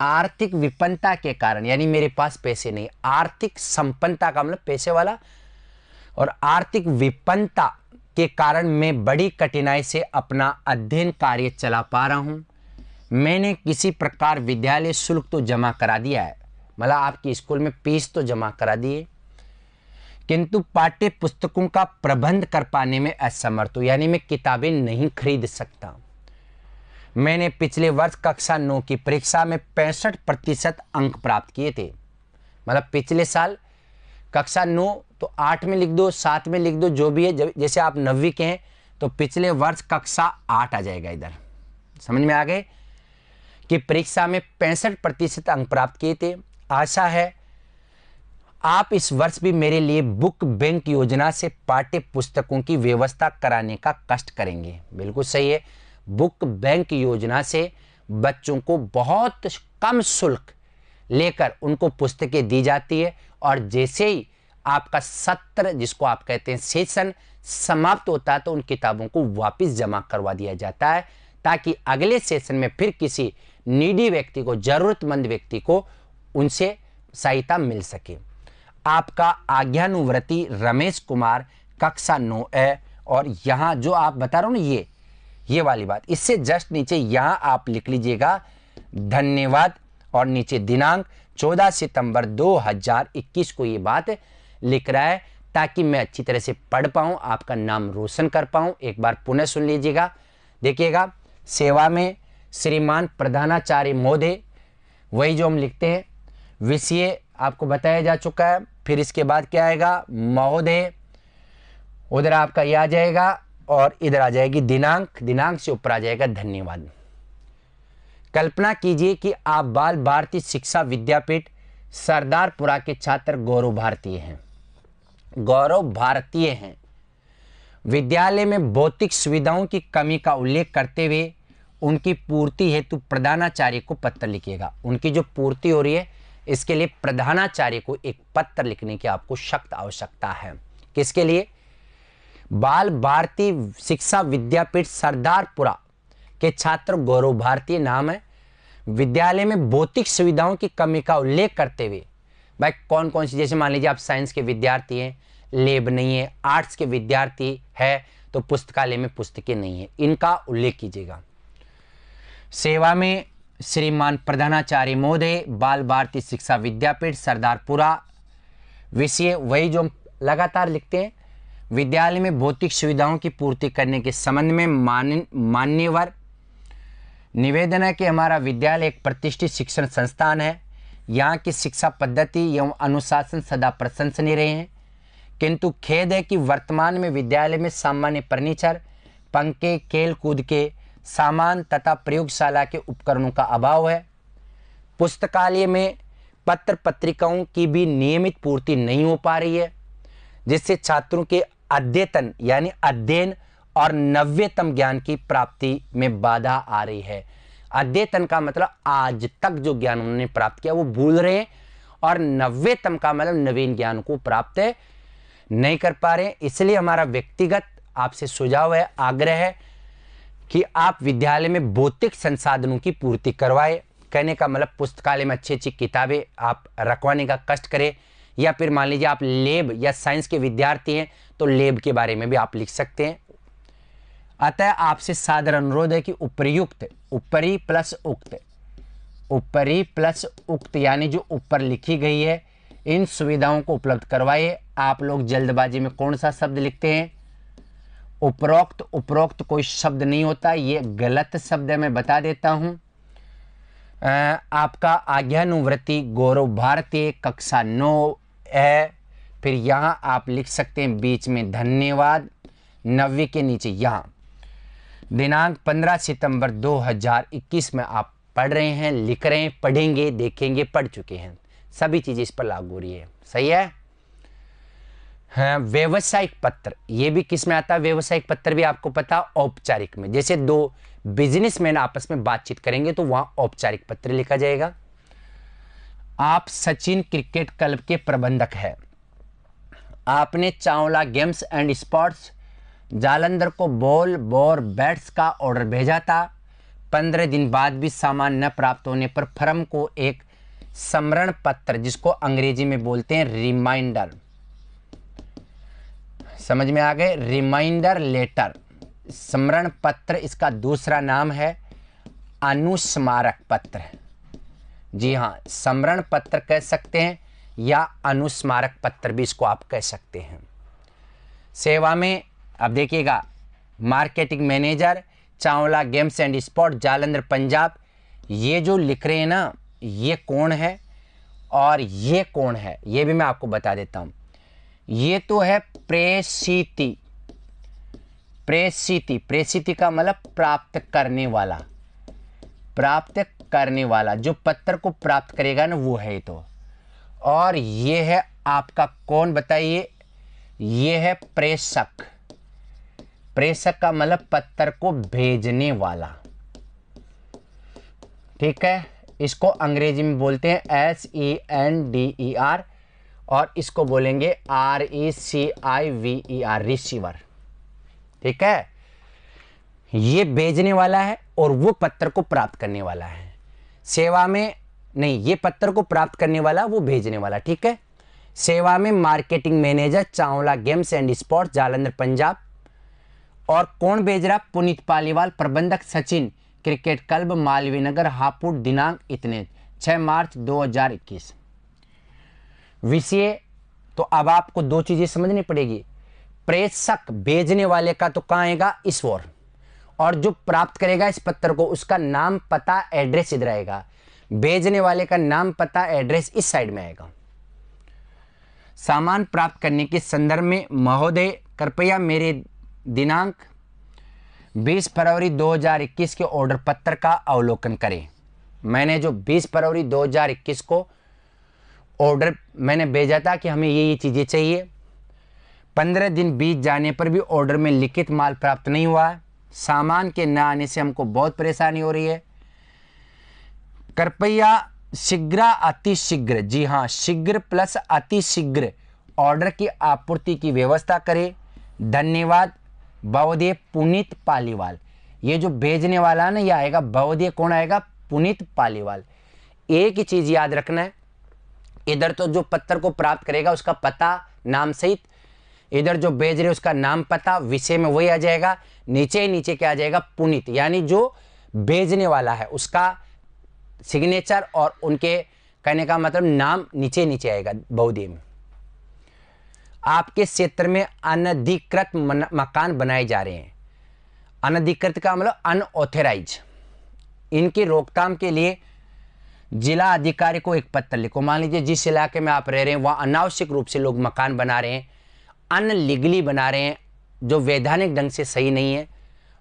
[SPEAKER 3] आर्थिक विपन्नता के कारण, यानी मेरे पास पैसे नहीं, आर्थिक संपन्नता का मतलब पैसे वाला और आर्थिक विपन्नता के कारण मैं बड़ी कठिनाई से अपना अध्ययन कार्य चला पा रहा हूँ। मैंने किसी प्रकार विद्यालय शुल्क तो जमा करा दिया है। मतलब आपके स्कूल में फ़ीस तो जमा करा दिए किंतु पाठ्य पुस्तकों का प्रबंध कर पाने में असमर्थ हूँ, यानी मैं किताबें नहीं खरीद सकता। मैंने पिछले वर्ष कक्षा नौ की परीक्षा में पैंसठ प्रतिशत अंक प्राप्त किए थे। मतलब पिछले साल कक्षा नौ तो आठ में लिख दो, सात में लिख दो, जो भी है जैसे आप नवी के हैं तो पिछले वर्ष कक्षा आठ आ जाएगा इधर। समझ में आ गए? कि परीक्षा में पैंसठ प्रतिशत अंक प्राप्त किए थे। आशा है, आप इस वर्ष भी मेरे लिए बुक बैंक योजना से पाठ्य पुस्तकों की व्यवस्था कराने का कष्ट करेंगे। बिल्कुल सही है। बुक बैंक योजना से बच्चों को बहुत कम शुल्क लेकर उनको पुस्तकें दी जाती है। और जैसे ही आपका सत्र, जिसको आप कहते हैं सेशन, समाप्त होता है तो उन किताबों को वापस जमा करवा दिया जाता है, ताकि अगले सेशन में फिर किसी नीडी व्यक्ति को, जरूरतमंद व्यक्ति को उनसे सहायता मिल सके। आपका आज्ञानुव्रति रमेश कुमार, कक्षा नो है और यहाँ जो आप बता रहे हो ना, ये ये वाली बात, इससे जस्ट नीचे यहाँ आप लिख लीजिएगा, धन्यवाद, और नीचे दिनांक 14 सितंबर 2021 को ये बात लिख रहा है ताकि मैं अच्छी तरह से पढ़ पाऊँ, आपका नाम रोशन कर पाऊँ। एक बार पुनः सुन लीजिएगा। देखिएगा, सेवा में श्रीमान प्रधानाचार्य महोदय, वही जो हम लिखते हैं, विषय आपको बताया जा चुका है। फिर इसके बाद क्या आएगा? महोदय, उधर आपका ये आ जाएगा और इधर आ जाएगी दिनांक। दिनांक से ऊपर आ जाएगा धन्यवाद। कल्पना कीजिए कि आप बाल भारती शिक्षा विद्यापीठ सरदारपुरा के छात्र गौरव भारतीय हैं। गौरव भारतीय हैं। विद्यालय में भौतिक सुविधाओं की कमी का उल्लेख करते हुए उनकी पूर्ति हेतु प्रधानाचार्य को पत्र लिखिएगा। उनकी जो पूर्ति हो रही है, इसके लिए प्रधानाचार्य को एक पत्र लिखने की आपको सख्त आवश्यकता है। किसके लिए? बाल भारती शिक्षा विद्यापीठ सरदारपुरा के छात्र गौरव भारतीय नाम है। विद्यालय में भौतिक सुविधाओं की कमी का उल्लेख करते हुए, भाई कौन कौन सी, जैसे मान लीजिए आप साइंस के विद्यार्थी हैं, लेब नहीं है, आर्ट्स के विद्यार्थी है तो पुस्तकालय में पुस्तकें नहीं है। इनका उल्लेख कीजिएगा। सेवा में श्रीमान प्रधानाचार्य महोदय, बाल भारती शिक्षा विद्यापीठ, सरदारपुरा। विषय वही जो हम लगातार लिखते हैं, विद्यालय में भौतिक सुविधाओं की पूर्ति करने के संबंध में मान मान्यवर निवेदन है कि हमारा विद्यालय एक प्रतिष्ठित शिक्षण संस्थान है। यहाँ की शिक्षा पद्धति एवं अनुशासन सदा प्रशंसनीय रहे हैं। किंतु खेद है कि वर्तमान में विद्यालय में सामान्य फर्नीचर, पंखे खेल कूद के सामान तथा प्रयोगशाला के उपकरणों का अभाव है। पुस्तकालय में पत्र पत्रिकाओं की भी नियमित पूर्ति नहीं हो पा रही है, जिससे छात्रों के अद्यतन यानी अध्ययन और नव्यतम ज्ञान की प्राप्ति में बाधा आ रही है। अद्यतन का मतलब आज तक जो ज्ञान उन्होंने प्राप्त किया, वो भूल रहे हैं और नव्यतम का मतलब नवीन ज्ञान को प्राप्त नहीं कर पा रहे इसलिए हमारा व्यक्तिगत आपसे सुझाव है, आग्रह है कि आप विद्यालय में भौतिक संसाधनों की पूर्ति करवाए। कहने का मतलब पुस्तकालय में अच्छी अच्छी किताबें आप रखवाने का कष्ट करें, या फिर मान लीजिए आप लेब या साइंस के विद्यार्थी हैं तो लेब के बारे में भी आप लिख सकते हैं। अतः आपसे सादर अनुरोध है कि उपयुक्त ऊपरी प्लस उक्त। ऊपरी प्लस उक्त यानी जो ऊपर लिखी गई है, इन सुविधाओं को उपलब्ध करवाइए आप लोग जल्दबाजी में कौन सा शब्द लिखते हैं? उपरोक्त उपरोक्त कोई शब्द नहीं होता, ये गलत शब्द है, मैं बता देता हूँ। आपका आज्ञानुवृत्ति गौरव भारतीय, कक्षा नौ है। फिर यहाँ आप लिख सकते हैं, बीच में धन्यवाद, नव्य के नीचे यहाँ। दिनांक 15 सितंबर 2021 में आप पढ़ रहे हैं, लिख रहे हैं, पढ़ेंगे, देखेंगे, पढ़ चुके हैं। सभी चीज़ें इस पर लागू हो रही है। सही है? हाँ व्यवसायिक पत्र। ये भी किसमें आता है? व्यवसायिक पत्र भी आपको पता औपचारिक में। जैसे दो बिजनेसमैन आपस में बातचीत करेंगे तो वहाँ औपचारिक पत्र लिखा जाएगा। आप सचिन क्रिकेट क्लब के प्रबंधक है। आपने Chawla games and sports Jalandhar को बॉल, बोर, बैट्स का ऑर्डर भेजा था। पंद्रह दिन बाद भी सामान न प्राप्त होने पर फर्म को एक समरण पत्र, जिसको अंग्रेज़ी में बोलते हैं रिमाइंडर समझ में आ गए? रिमाइंडर लेटर स्मरण पत्र, इसका दूसरा नाम है अनुस्मारक पत्र। जी हाँ स्मरण पत्र कह सकते हैं, या अनुस्मारक पत्र भी इसको आप कह सकते हैं। सेवा में अब देखिएगा marketing manager Chawla games and sport Jalandhar, Punjab. ये जो लिख रहे हैं ना, ये कौन है और ये कौन है, ये भी मैं आपको बता देता हूँ। ये तो है प्रेसिति प्रेसिति प्रेसिति का मतलब प्राप्त करने वाला। प्राप्त करने वाला, जो पत्र को प्राप्त करेगा ना, वो है तो। और ये है आपका कौन, बताइए? ये है प्रेषक। प्रेषक का मतलब पत्थर को भेजने वाला। ठीक है? इसको अंग्रेज़ी में बोलते हैं S E N D E R और इसको बोलेंगे R E C I V E R receiver ठीक है? ये भेजने वाला है और वो पत्थर को प्राप्त करने वाला है। सेवा में नहीं, ये पत्थर को प्राप्त करने वाला, वो भेजने वाला। ठीक है? सेवा में marketing manager Chawla games and sports, Jalandhar, Punjab. और कौन भेज रहा पुनीत पालीवाल, प्रबंधक सचिन, क्रिकेट क्लब मालवीय नगर, हापुड़ दिनांक इतने 6 मार्च 2021 विषय तो अब आपको दो चीज़ें समझनी पड़ेगी। प्रेषक भेजने वाले का तो कहाँ आएगा? इस ओर। और जो प्राप्त करेगा इस पत्र को, उसका नाम पता एड्रेस इधर आएगा। भेजने वाले का नाम पता एड्रेस इस साइड में आएगा। सामान प्राप्त करने के संदर्भ में महोदय, कृपया मेरे दिनांक 20 फरवरी 2021 के ऑर्डर पत्र का अवलोकन करें। मैंने जो 20 फरवरी 2021 को ऑर्डर मैंने भेजा था कि हमें ये ये चीज़ें चाहिए। पंद्रह दिन बीत जाने पर भी ऑर्डर में लिखित माल प्राप्त नहीं हुआ सामान के न आने से हमको बहुत परेशानी हो रही है। कृपया शीघ्र अतिशीघ्र जी हाँ शीघ्र प्लस अतिशीघ्र ऑर्डर की आपूर्ति की व्यवस्था करें। धन्यवाद। भवदेव पुनीत पालीवाल। ये जो भेजने वाला ना, ये आएगा भवदेव कौन आएगा? पुनीत पालीवाल। एक ही चीज़ याद रखना है, इधर तो जो पत्र को प्राप्त करेगा उसका पता, नाम सहित, इधर जो भेज रहे उसका नाम पता, विषय में वही आ जाएगा, नीचे ही नीचे क्या आ जाएगा? पुनीत। यानी जो भेजने वाला है, उसका सिग्नेचर और उनके कहने का मतलब नाम नीचे नीचे आएगा बौद्धि में। आपके क्षेत्र में अनधिकृत मकान बनाए जा रहे हैं। अनधिकृत का मतलब अनऑथराइज इनकी रोकथाम के लिए जिला अधिकारी को एक पत्र लिखो। मान लीजिए जिस इलाके में आप रह रहे हैं, वहाँ अनावश्यक रूप से लोग मकान बना रहे हैं, अनलीगली बना रहे हैं, जो वैधानिक ढंग से सही नहीं है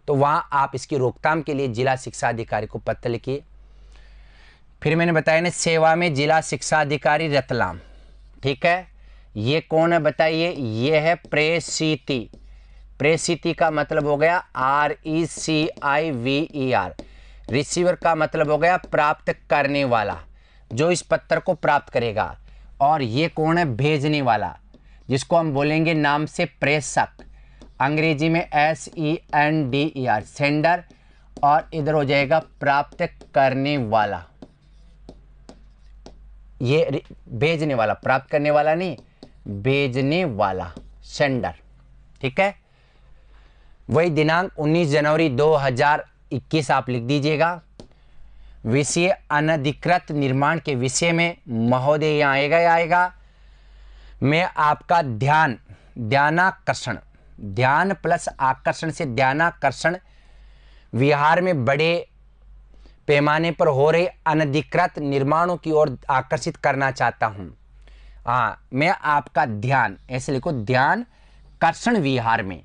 [SPEAKER 3] तो वहाँ आप इसकी रोकथाम के लिए जिला शिक्षा अधिकारी को पत्र लिखिए। फिर मैंने बताया ना, सेवा में जिला शिक्षा अधिकारी रतलाम। ठीक है? ये कौन है बताइए? ये है प्रेसिति। प्रेसिति का मतलब हो गया R E C I V E R receiver का मतलब हो गया प्राप्त करने वाला, जो इस पत्र को प्राप्त करेगा। और ये कौन है? भेजने वाला, जिसको हम बोलेंगे नाम से प्रेषक। अंग्रेज़ी में S E N D E R sender और इधर हो जाएगा प्राप्त करने वाला। ये भेजने वाला, प्राप्त करने वाला नहीं भेजने वाला सेंडर, ठीक है? वही दिनांक 19 जनवरी 2021 आप लिख दीजिएगा। विषय अनधिकृत निर्माण के विषय में महोदय यहाँ आएगा या आएगा? मैं आपका ध्यान, ध्यानाकर्षण, ध्यान प्लस आकर्षण से ध्यानाकर्षण विहार में बड़े पैमाने पर हो रहे अनधिकृत निर्माणों की ओर आकर्षित करना चाहता हूँ। हाँ मैं आपका ध्यान, ऐसे लिखो, ध्यान कर्षण विहार में।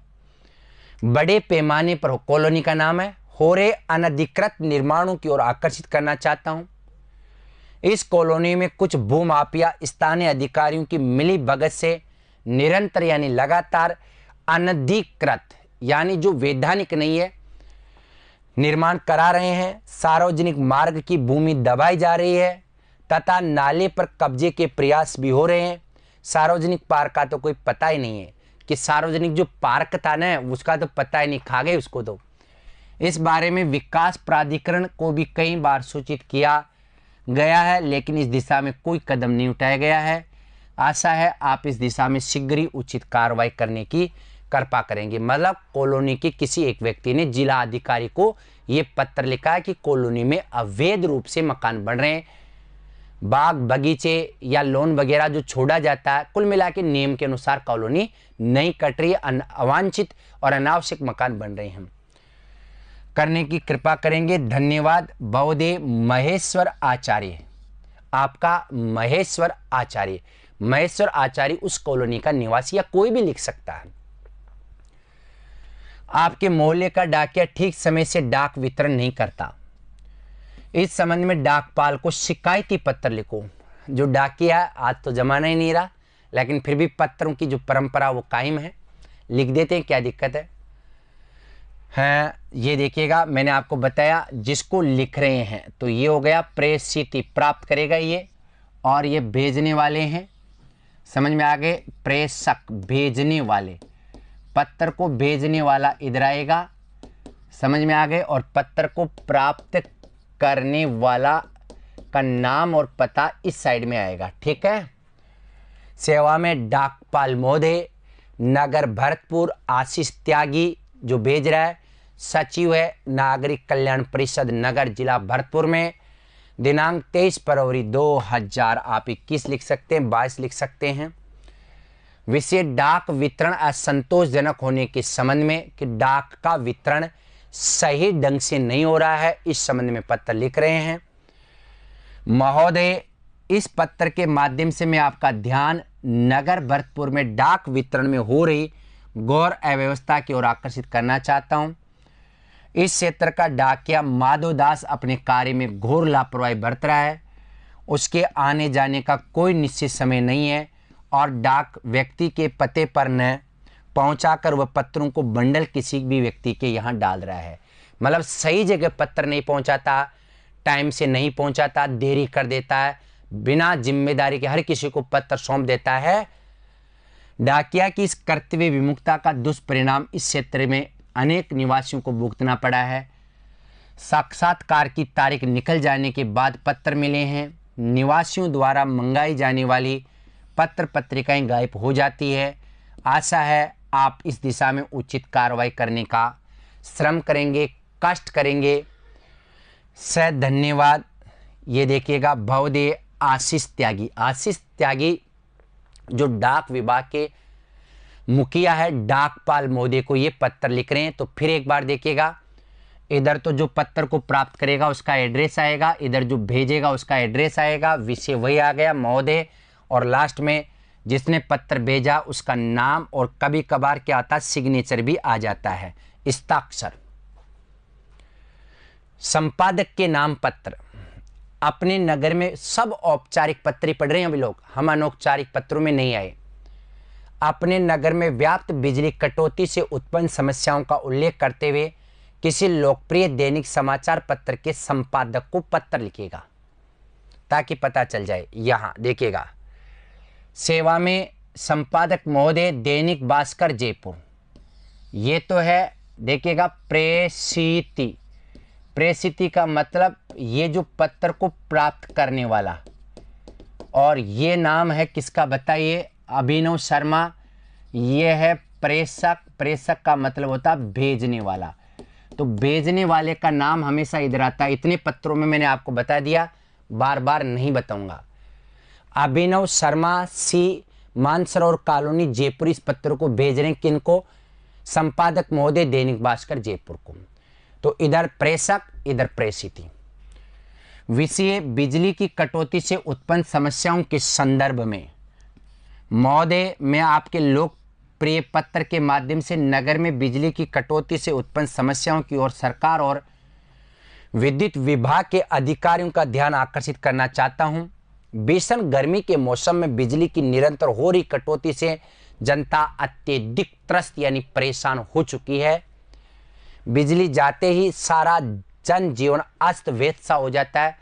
[SPEAKER 3] बड़े पैमाने पर कॉलोनी का नाम है। हो रहे अनधिकृत निर्माणों की ओर आकर्षित करना चाहता हूँ। इस कॉलोनी में कुछ भूमाफिया स्थानीय अधिकारियों की मिली भगत से निरंतर यानी लगातार अनधिकृत, यानी जो वैधानिक नहीं है, निर्माण करा रहे हैं। सार्वजनिक मार्ग की भूमि दबाई जा रही है। तथा नाले पर कब्जे के प्रयास भी हो रहे हैं। सार्वजनिक पार्क का तो कोई पता ही नहीं है कि सार्वजनिक जो पार्क था ना, उसका तो पता ही नहीं, खा गए उसको तो। इस बारे में विकास प्राधिकरण को भी कई बार सूचित किया गया है, लेकिन इस दिशा में कोई कदम नहीं उठाया गया है। आशा है आप इस दिशा में शीघ्र ही उचित कार्रवाई करने की कृपा करेंगे। मतलब कॉलोनी के किसी एक व्यक्ति ने जिला अधिकारी को ये पत्र लिखा है कि कॉलोनी में अवैध रूप से मकान बन रहे हैं। बाग बगीचे या लोन वगैरह जो छोड़ा जाता है, कुल मिला के नियम के अनुसार कॉलोनी नहीं कट रही अवांछित और अनावश्यक मकान बन रहे हैं। करने की कृपा करेंगे। धन्यवाद। बहुदेव महेश्वर आचार्य। आपका महेश्वर आचार्य। महेश्वर आचार्य उस कॉलोनी का निवासी या कोई भी लिख सकता है। आपके मोहल्ले का डाकिया ठीक समय से डाक वितरण नहीं करता। इस संबंध में डाकपाल को शिकायती पत्र लिखो। जो डाकिया आज तो जमाना ही नहीं रहा, लेकिन फिर भी पत्रों की जो परंपरा वो कायम है। लिख देते हैं, क्या दिक्कत है? हैं, ये देखिएगा, मैंने आपको बताया, जिसको लिख रहे हैं तो ये हो गया प्रेषित प्राप्त करेगा ये, और ये भेजने वाले हैं। समझ में आ गए? प्रेषक भेजने वाले। पत्र को भेजने वाला इधर आएगा। समझ में आ गए? और पत्र को प्राप्त करने वाला का नाम और पता इस साइड में आएगा, ठीक है? सेवा में डाकपाल मोदे, नगर भरतपुर आशीष त्यागी जो भेज रहा है, सचिव है नागरिक कल्याण परिषद नगर जिला भरतपुर में। दिनांक तेईस फरवरी 2000 आप इक्कीस लिख सकते हैं, बाईस लिख सकते हैं। विषय डाक वितरण असंतोषजनक होने के संबंध में कि डाक का वितरण सही ढंग से नहीं हो रहा है, इस संबंध में पत्र लिख रहे हैं। महोदय, इस पत्र के माध्यम से मैं आपका ध्यान नगर भरतपुर में डाक वितरण में हो रही गौर अव्यवस्था की ओर आकर्षित करना चाहता हूँ। इस क्षेत्र का डाकिया माधव दास अपने कार्य में घोर लापरवाही बरत रहा है। उसके आने जाने का कोई निश्चित समय नहीं है और डाक व्यक्ति के पते पर न पहुंचाकर वह पत्रों को बंडल किसी भी व्यक्ति के यहाँ डाल रहा है। मतलब सही जगह पत्र नहीं पहुंचाता, टाइम से नहीं पहुंचाता, देरी कर देता है, बिना ज़िम्मेदारी के हर किसी को पत्र सौंप देता है। डाकिया की इस कर्तव्य विमुक्ता का दुष्परिणाम इस क्षेत्र में अनेक निवासियों को भुगतना पड़ा है। साक्षात्कार की तारीख निकल जाने के बाद पत्र मिले हैं। निवासियों द्वारा मंगाई जाने वाली पत्र पत्रिकाएँ गायब हो जाती है। आशा है आप इस दिशा में उचित कार्रवाई करने का श्रम करेंगे, कष्ट करेंगे। स धन्यवाद। ये देखिएगा भवदे आशीष त्यागी। आशीष त्यागी जो डाक विभाग के मुखिया है, डाकपाल महोदय को ये पत्र लिख रहे हैं। तो फिर एक बार देखिएगा, इधर तो जो पत्र को प्राप्त करेगा उसका एड्रेस आएगा, इधर जो भेजेगा उसका एड्रेस आएगा, विषय वही आ गया, महोदय। और लास्ट में जिसने पत्र भेजा, उसका नाम और कभी कभार क्या आता सिग्नेचर भी आ जाता है। इस्ताक्षर संपादक के नाम पत्र। अपने नगर में सब औपचारिक पत्र पढ़ रहे हैं अभी लोग। हम अनौपचारिक पत्रों में नहीं आए। अपने नगर में व्याप्त बिजली कटौती से उत्पन्न समस्याओं का उल्लेख करते हुए किसी लोकप्रिय दैनिक समाचार पत्र के संपादक को पत्र लिखेगा, ताकि पता चल जाए। यहाँ, देखिएगा। सेवा में संपादक महोदय दैनिक भास्कर जयपुर। ये तो है, देखिएगा, प्रेसिति। प्रेसिति का मतलब ये जो पत्र को प्राप्त करने वाला। और ये नाम है किसका, बताइए, अभिनव शर्मा। ये है प्रेषक प्रेषक का मतलब होता भेजने वाला। तो भेजने वाले का नाम हमेशा इधर आता है। इतने पत्रों में मैंने आपको बता दिया बार बार नहीं बताऊँगा। अभिनव शर्मा, सी. मानसरोवर कॉलोनी, जयपुर। इस पत्र को भेज रहे हैं किनको संपादक महोदय दैनिक भास्कर, जयपुर को। तो इधर प्रेषक, इधर प्रेषिति। विषय, बिजली की कटौती से उत्पन्न समस्याओं के संदर्भ में। महोदय, मैं आपके लोकप्रिय पत्र के माध्यम से नगर में बिजली की कटौती से उत्पन्न समस्याओं की ओर सरकार और विद्युत विभाग के अधिकारियों का ध्यान आकर्षित करना चाहता हूँ। भीषण गर्मी के मौसम में बिजली की निरंतर हो रही कटौती से जनता अत्यधिक त्रस्त यानी परेशान हो चुकी है। बिजली जाते ही सारा जनजीवन अस्त व्यस्त सा हो जाता है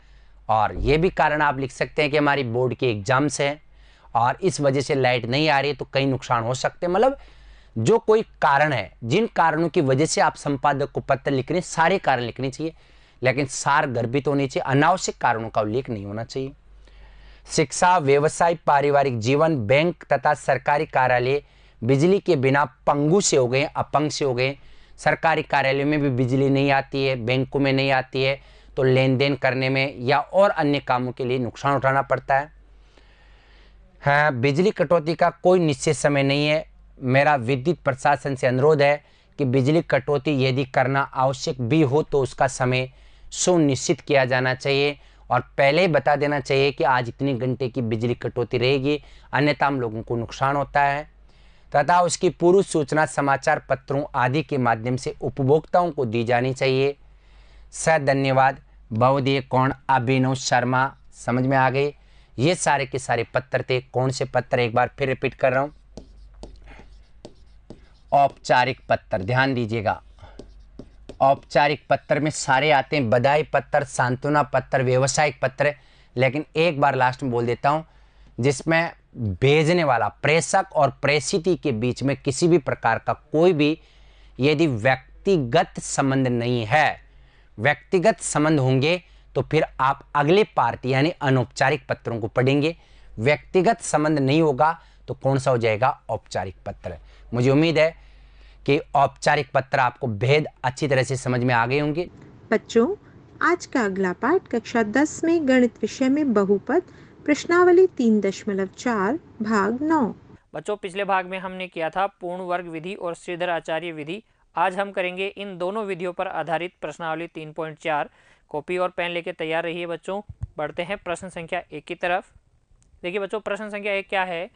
[SPEAKER 3] और ये भी कारण आप लिख सकते हैं कि हमारी बोर्ड के एग्ज़ाम्स हैं और इस वजह से लाइट नहीं आ रही तो कई नुकसान हो सकते हैं। मतलब जो कोई कारण है, जिन कारणों की वजह से आप संपादक को पत्र लिख रहे हैं, सारे कारण लिखने चाहिए, लेकिन सार गर्भित होनी चाहिए, अनावश्यक कारणों का उल्लेख नहीं होना चाहिए। शिक्षा, व्यवसाय, पारिवारिक जीवन, बैंक तथा सरकारी कार्यालय बिजली के बिना पंगु से हो गए, अपंग से हो गए। सरकारी कार्यालय में भी बिजली नहीं आती है, बैंकों में नहीं आती है तो लेन देन करने में या और अन्य कामों के लिए नुकसान उठाना पड़ता है। हाँ बिजली कटौती का कोई निश्चित समय नहीं है। मेरा विद्युत प्रशासन से अनुरोध है कि बिजली कटौती यदि करना आवश्यक भी हो तो उसका समय सुनिश्चित किया जाना चाहिए। और पहले ही बता देना चाहिए कि आज इतने घंटे की बिजली कटौती रहेगी, अन्यथा हम लोगों को नुकसान होता है। तथा उसकी पूर्व सूचना समाचार पत्रों आदि के माध्यम से उपभोक्ताओं को दी जानी चाहिए। स धन्यवाद। बहुदीय कौन? अभिनव शर्मा। समझ में आ गए ये सारे के सारे पत्र थे। कौन से पत्र? एक बार फिर रिपीट कर रहा हूँ। औपचारिक पत्र। ध्यान दीजिएगा। औपचारिक पत्र में सारे आते हैं, बधाई पत्र, सांत्वना पत्र, व्यवसायिक पत्र। लेकिन एक बार लास्ट में बोल देता हूँ, जिसमें भेजने वाला, प्रेषक और प्रेषिति के बीच में किसी भी प्रकार का कोई भी यदि व्यक्तिगत संबंध नहीं है, व्यक्तिगत संबंध होंगे तो फिर आप अगले पार्टी यानी अनौपचारिक पत्रों को पढ़ेंगे। व्यक्तिगत संबंध नहीं होगा तो कौन सा हो जाएगा औपचारिक पत्र। मुझे उम्मीद है कि औपचारिक पत्र आपको भेद अच्छी तरह से समझ में आ गए होंगे।
[SPEAKER 2] बच्चों आज का अगला पाठ कक्षा 10 में गणित विषय में बहुपद प्रश्नावली तीन दशमलव चार भाग नौ।
[SPEAKER 4] बच्चों पिछले भाग में हमने किया था पूर्ण वर्ग विधि और श्रीधर आचार्य विधि। आज हम करेंगे इन दोनों विधियों पर आधारित प्रश्नावली 3.4 कॉपी और पेन लेके तैयार रहिए बच्चों। बढ़ते हैं प्रश्न संख्या एक की तरफ़। देखिए बच्चों प्रश्न संख्या एक क्या है?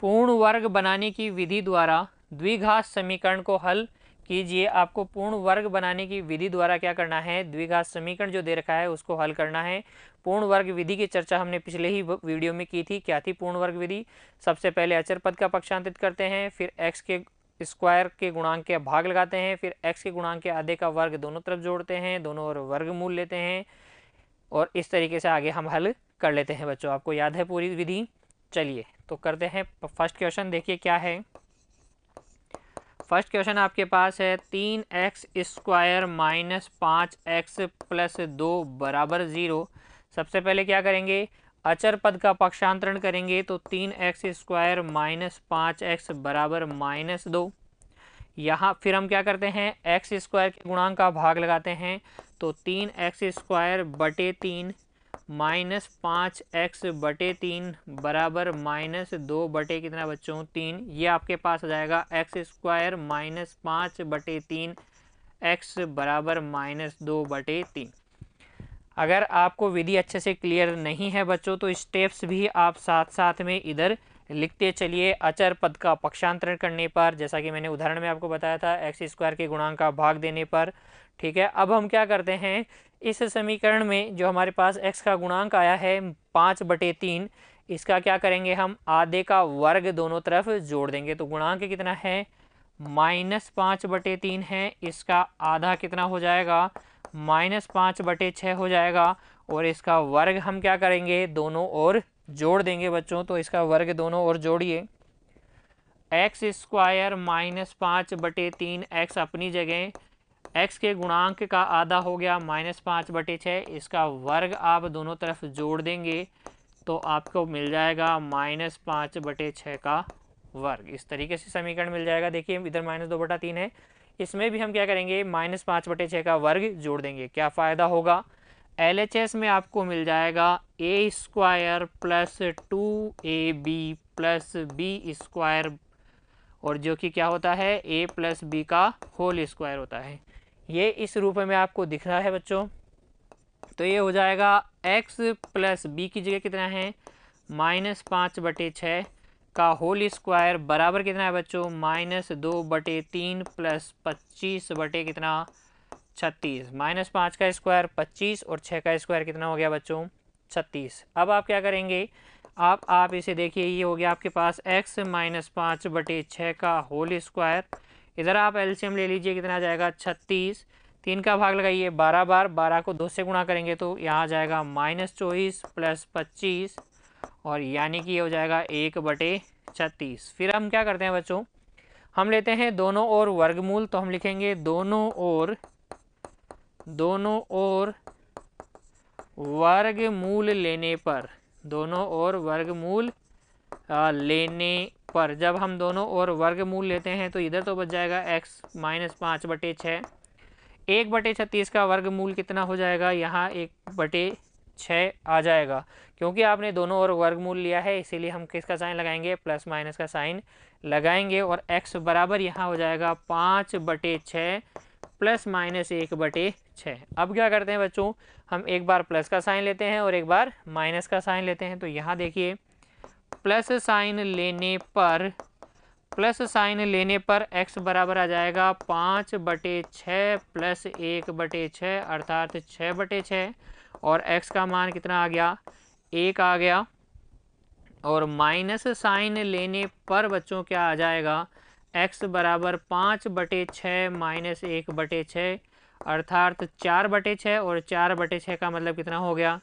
[SPEAKER 4] पूर्ण वर्ग बनाने की विधि द्वारा द्विघात समीकरण को हल कीजिए। आपको पूर्ण वर्ग बनाने की विधि द्वारा क्या करना है? द्विघात समीकरण जो दे रखा है, उसको हल करना है। पूर्ण वर्ग विधि की चर्चा हमने पिछले ही वीडियो में की थी। क्या थी पूर्ण वर्ग विधि? सबसे पहले अचर पद का पक्षांतरित करते हैं, फिर एक्स के स्क्वायर के गुणांक के भाग लगाते हैं, फिर एक्स के गुणांक के आधे का वर्ग दोनों तरफ़ जोड़ते हैं, दोनों और वर्गमूल लेते हैं और इस तरीके से आगे हम हल कर लेते हैं बच्चों। आपको याद है पूरी विधि? चलिए तो करते हैं। फ़र्स्ट क्वेश्चन देखिए क्या है। फ़र्स्ट क्वेश्चन आपके पास है, तीन एक्स स्क्वायर माइनस पाँच एक्स प्लस दो बराबर ज़ीरो। सबसे पहले क्या करेंगे? अचर पद का पक्षांतरण करेंगे तो तीन एक्स स्क्वायर माइनस पाँच एक्स बराबर माइनस दो। यहाँ फिर हम क्या करते हैं? एक्स स्क्वायर के गुणांक का भाग लगाते हैं तो तीन एक्स स्क्वायर बटे तीन माइनस पाँच एक्स बटे तीन बराबर माइनस दो बटे कितना बच्चों? तीन। ये आपके पास आ जाएगा एक्स स्क्वायर माइनस पाँच बटे तीन एक्स बराबर माइनस दो बटे तीन। अगर आपको विधि अच्छे से क्लियर नहीं है बच्चों तो स्टेप्स भी आप साथ साथ में इधर लिखते चलिए अचर पद का पक्षांतरण करने पर। जैसा कि मैंने उदाहरण में आपको बताया था, एक्स स्क्वायर के गुणांक का भाग देने पर। ठीक है, अब हम क्या करते हैं? इस समीकरण में जो हमारे पास एक्स का गुणांक आया है पाँच बटे तीन, इसका क्या करेंगे हम? आधे का वर्ग दोनों तरफ़ जोड़ देंगे। तो गुणांक कितना है? माइनस पाँच बटे तीन है, इसका आधा कितना हो जाएगा? माइनस पाँच बटे छः हो जाएगा, और इसका वर्ग हम क्या करेंगे? दोनों ओर जोड़ देंगे बच्चों तो इसका वर्ग दोनों ओर जोड़िए। एक्स स्क्वायर माइनस पाँच बटे तीन एक्स अपनी जगह एक्स के गुणांक का आधा हो गया माइनस पाँच बटे छः, इसका वर्ग आप दोनों तरफ़ जोड़ देंगे तो आपको मिल जाएगा माइनस पाँच बटे छः का वर्ग। इस तरीके से समीकरण मिल जाएगा। देखिए, इधर माइनस दो बटा तीन है। इसमें भी हम क्या करेंगे? माइनस पाँच बटे छः का वर्ग जोड़ देंगे। क्या फ़ायदा होगा? एल एच एस में आपको मिल जाएगा a square plus two a b plus b square, और जो कि क्या होता है? ए प्लस बी का होल स्क्वायर होता है। ये इस रूप में आपको दिख रहा है बच्चों। तो ये हो जाएगा एक्स प्लस बी की जगह कितना है? माइनस पाँच बटे छः का होल स्क्वायर बराबर कितना है बच्चों? माइनस दो बटे तीन प्लस पच्चीस बटे कितना? छत्तीस। माइनस पाँच का स्क्वायर पच्चीस और छः का स्क्वायर कितना हो गया बच्चों? छत्तीस। अब आप क्या करेंगे? आप आप इसे देखिए, ये हो गया आपके पास x माइनस पाँच बटे छः का होल स्क्वायर इधर आप एलसीएम ले लीजिए, कितना जाएगा? छत्तीस। तीन का भाग लगाइए, बारह बार, बारह को दो से गुणा करेंगे तो यहाँ जाएगा माइनस चौबीस प्लस पच्चीस और यानी कि ये हो जाएगा एक बटे छत्तीस। फिर हम क्या करते हैं बच्चों? हम लेते हैं दोनों ओर वर्गमूल तो हम लिखेंगे दोनों ओर दोनों ओर वर्गमूल लेने पर, दोनों ओर वर्गमूल लेने पर जब हम दोनों ओर वर्गमूल लेते हैं तो इधर तो बच जाएगा x माइनस पाँच बटे छः। एक बटे छत्तीस का वर्गमूल कितना हो जाएगा? यहाँ एक बटे छः आ जाएगा। क्योंकि आपने दोनों ओर वर्गमूल लिया है, इसीलिए हम किसका साइन लगाएँगे? प्लस माइनस का साइन लगाएँगे और x बराबर यहाँ हो जाएगा पाँच बटे छः प्लस माइनस एक बटे छः। अब क्या करते हैं बच्चों? हम एक बार प्लस का साइन लेते हैं और एक बार माइनस का साइन लेते हैं। तो यहाँ देखिए प्लस साइन लेने पर, प्लस साइन लेने पर x बराबर आ जाएगा पाँच बटे छः प्लस एक बटे छः, अर्थात छः बटे छः, और x का मान कितना आ गया? एक आ गया। और माइनस साइन लेने पर बच्चों क्या आ जाएगा? x बराबर पाँच बटे छः माइनस एक बटे छः, अर्थात चार बटे छः, और चार बटे छः का मतलब कितना हो गया?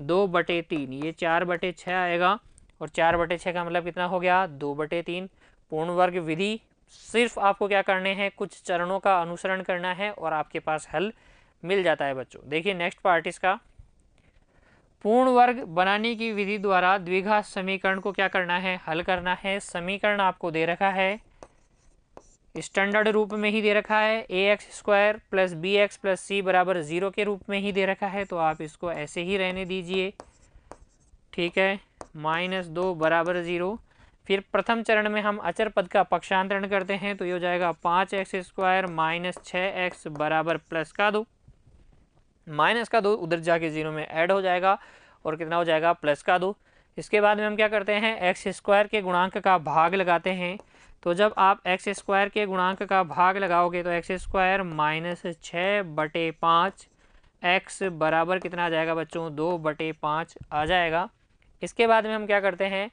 [SPEAKER 4] दो बटे तीन, ये चार बटे छः आएगा। और चार बटे छः का मतलब कितना हो गया? दो बटे तीन। पूर्ण वर्ग विधि, सिर्फ़ आपको क्या करने हैं? कुछ चरणों का अनुसरण करना है और आपके पास हल मिल जाता है बच्चों। देखिए नेक्स्ट पार्ट इसका। पूर्ण वर्ग बनाने की विधि द्वारा द्विघात समीकरण को क्या करना है? हल करना है। समीकरण आपको दे रखा है। स्टैंडर्ड रूप में ही दे रखा है। A x square plus b x plus c बराबर ज़ीरो के रूप में ही दे रखा है। तो आप इसको ऐसे ही रहने दीजिए। ठीक है, माइनस दो बराबर ज़ीरो। फिर प्रथम चरण में हम अचर पद का पक्षांतरण करते हैं तो ये हो जाएगा पाँच एक्स स्क्वायर माइनस छः एक्स बराबर प्लस का दो। माइनस का दो उधर जाके ज़ीरो में ऐड हो जाएगा और कितना हो जाएगा प्लस का दो। इसके बाद में हम क्या करते हैं, एक्स स्क्वायर के गुणांक का भाग लगाते हैं। तो जब आप एक्स स्क्वायर के गुणांक का भाग लगाओगे तो एक्स स्क्वायर माइनस छः बटे पाँच एक्स बराबर कितना आ जाएगा बच्चों, दो बटे पाँच आ जाएगा। इसके बाद में हम क्या करते हैं?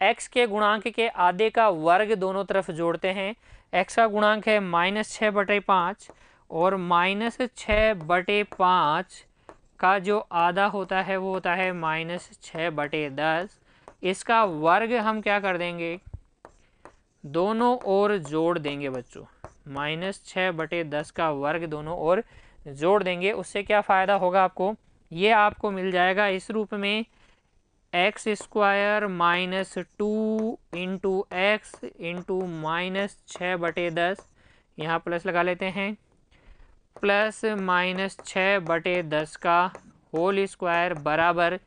[SPEAKER 4] एक्स के गुणांक के आधे का वर्ग दोनों तरफ़ जोड़ते हैं। एक्स का गुणांक है माइनस छः बटे पाँच और माइनस छः बटे पाँच का जो आधा होता है, वो होता है माइनस छः बटे दस। इसका वर्ग हम क्या कर देंगे? दोनों ओर जोड़ देंगे बच्चों। माइनस छः बटे दस का वर्ग दोनों ओर जोड़ देंगे। उससे क्या फ़ायदा होगा आपको? ये आपको मिल जाएगा इस रूप में x square minus two into x into minus छः बटे दस, यहाँ प्लस लगा लेते हैं। प्लस माइनस छः बटे दस का होल स्क्वायर बराबर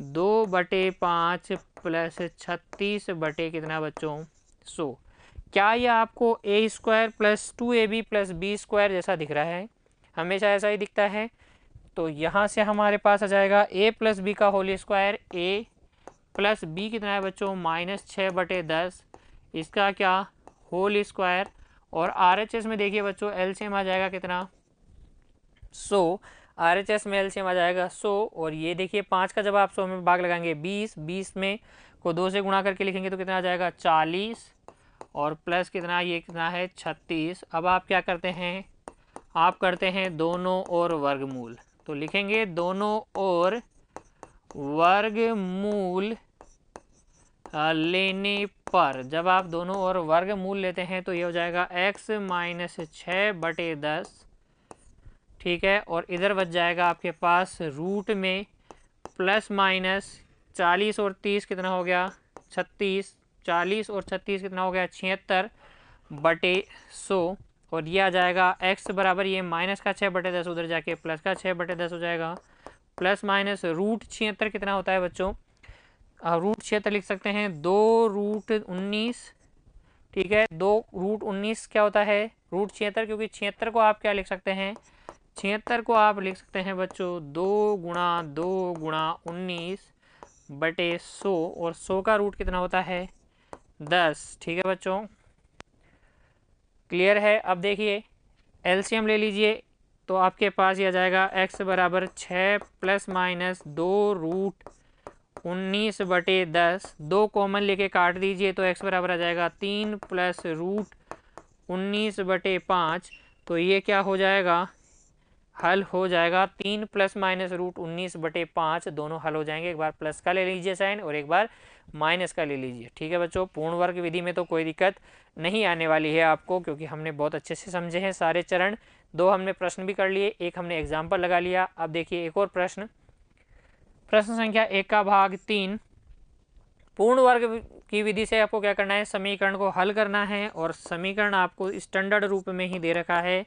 [SPEAKER 4] दो बटे पाँच प्लस छत्तीस बटे कितना बच्चों? सो, क्या यह आपको a square plus two a b plus b square जैसा दिख रहा है? हमेशा ऐसा ही दिखता है। तो यहाँ से हमारे पास आ जाएगा ए प्लस बी का whole square a plus b कितना है बच्चों? माइनस छः बटे दस। इसका क्या? होल स्क्वायर और आर एच एस में देखिए बच्चों एल सी एम आ जाएगा कितना? सो आर एच एस में एल सी एम आ जाएगा सो और ये देखिए पाँच का जब आप सौ में भाग लगाएँगे, बीस बीस में को दो से गुणा करके लिखेंगे तो कितना आ जाएगा? चालीस। और प्लस कितना, ये कितना है? छत्तीस। अब आप क्या करते हैं? आप करते हैं दोनों और वर्गमूल। तो लिखेंगे दोनों और वर्गमूल लेने पर। जब आप दोनों और वर्गमूल लेते हैं तो ये हो जाएगा x माइनस छः बटे दस, ठीक है? और इधर बच जाएगा आपके पास रूट में प्लस माइनस चालीस और तीस कितना हो गया? छत्तीस। चालीस और छत्तीस कितना हो गया? छिहत्तर बटे सौ। और ये आ जाएगा x बराबर ये माइनस का छः बटे दस उधर जाके प्लस का छः बटे दस हो जाएगा। प्लस माइनस रूट छिहत्तर कितना होता है बच्चों? रूट छिहत्तर लिख सकते हैं। दो रूट उन्नीस, ठीक है? दो रूट उन्नीस क्या होता है? रूट छिहत्तर, क्योंकि छिहत्तर को आप क्या लिख सकते हैं? छिहत्तर को आप लिख सकते हैं बच्चों, दो गुणा दो गुणा उन्नीस बटे सौ, और सौ का रूट कितना होता है? दस, ठीक है बच्चों? क्लियर है? अब देखिए, एलसीएम ले लीजिए तो आपके पास यह जाएगा एक्स बराबर छः प्लस माइनस दो रूट उन्नीस बटे दस। दो कॉमन लेके काट दीजिए तो एक्स बराबर आ जाएगा तीन प्लस रूट उन्नीस बटे पाँच। तो ये क्या हो जाएगा? हल हो जाएगा तीन प्लस माइनस रूट उन्नीस बटे पाँच, दोनों हल हो जाएँगे। एक बार प्लस का ले लीजिए साइन और एक बार माइनस का ले लीजिए। ठीक है बच्चों पूर्ण वर्ग विधि में तो कोई दिक्कत नहीं आने वाली है आपको, क्योंकि हमने बहुत अच्छे से समझे हैं सारे चरण। दो हमने प्रश्न भी कर लिए, एक हमने एग्ज़ाम्पल लगा लिया। अब देखिए एक और प्रश्न। प्रश्न संख्या एक का भाग तीन। पूर्ण वर्ग की विधि से आपको क्या करना है? समीकरण को हल करना है और समीकरण आपको स्टैंडर्ड रूप में ही दे रखा है।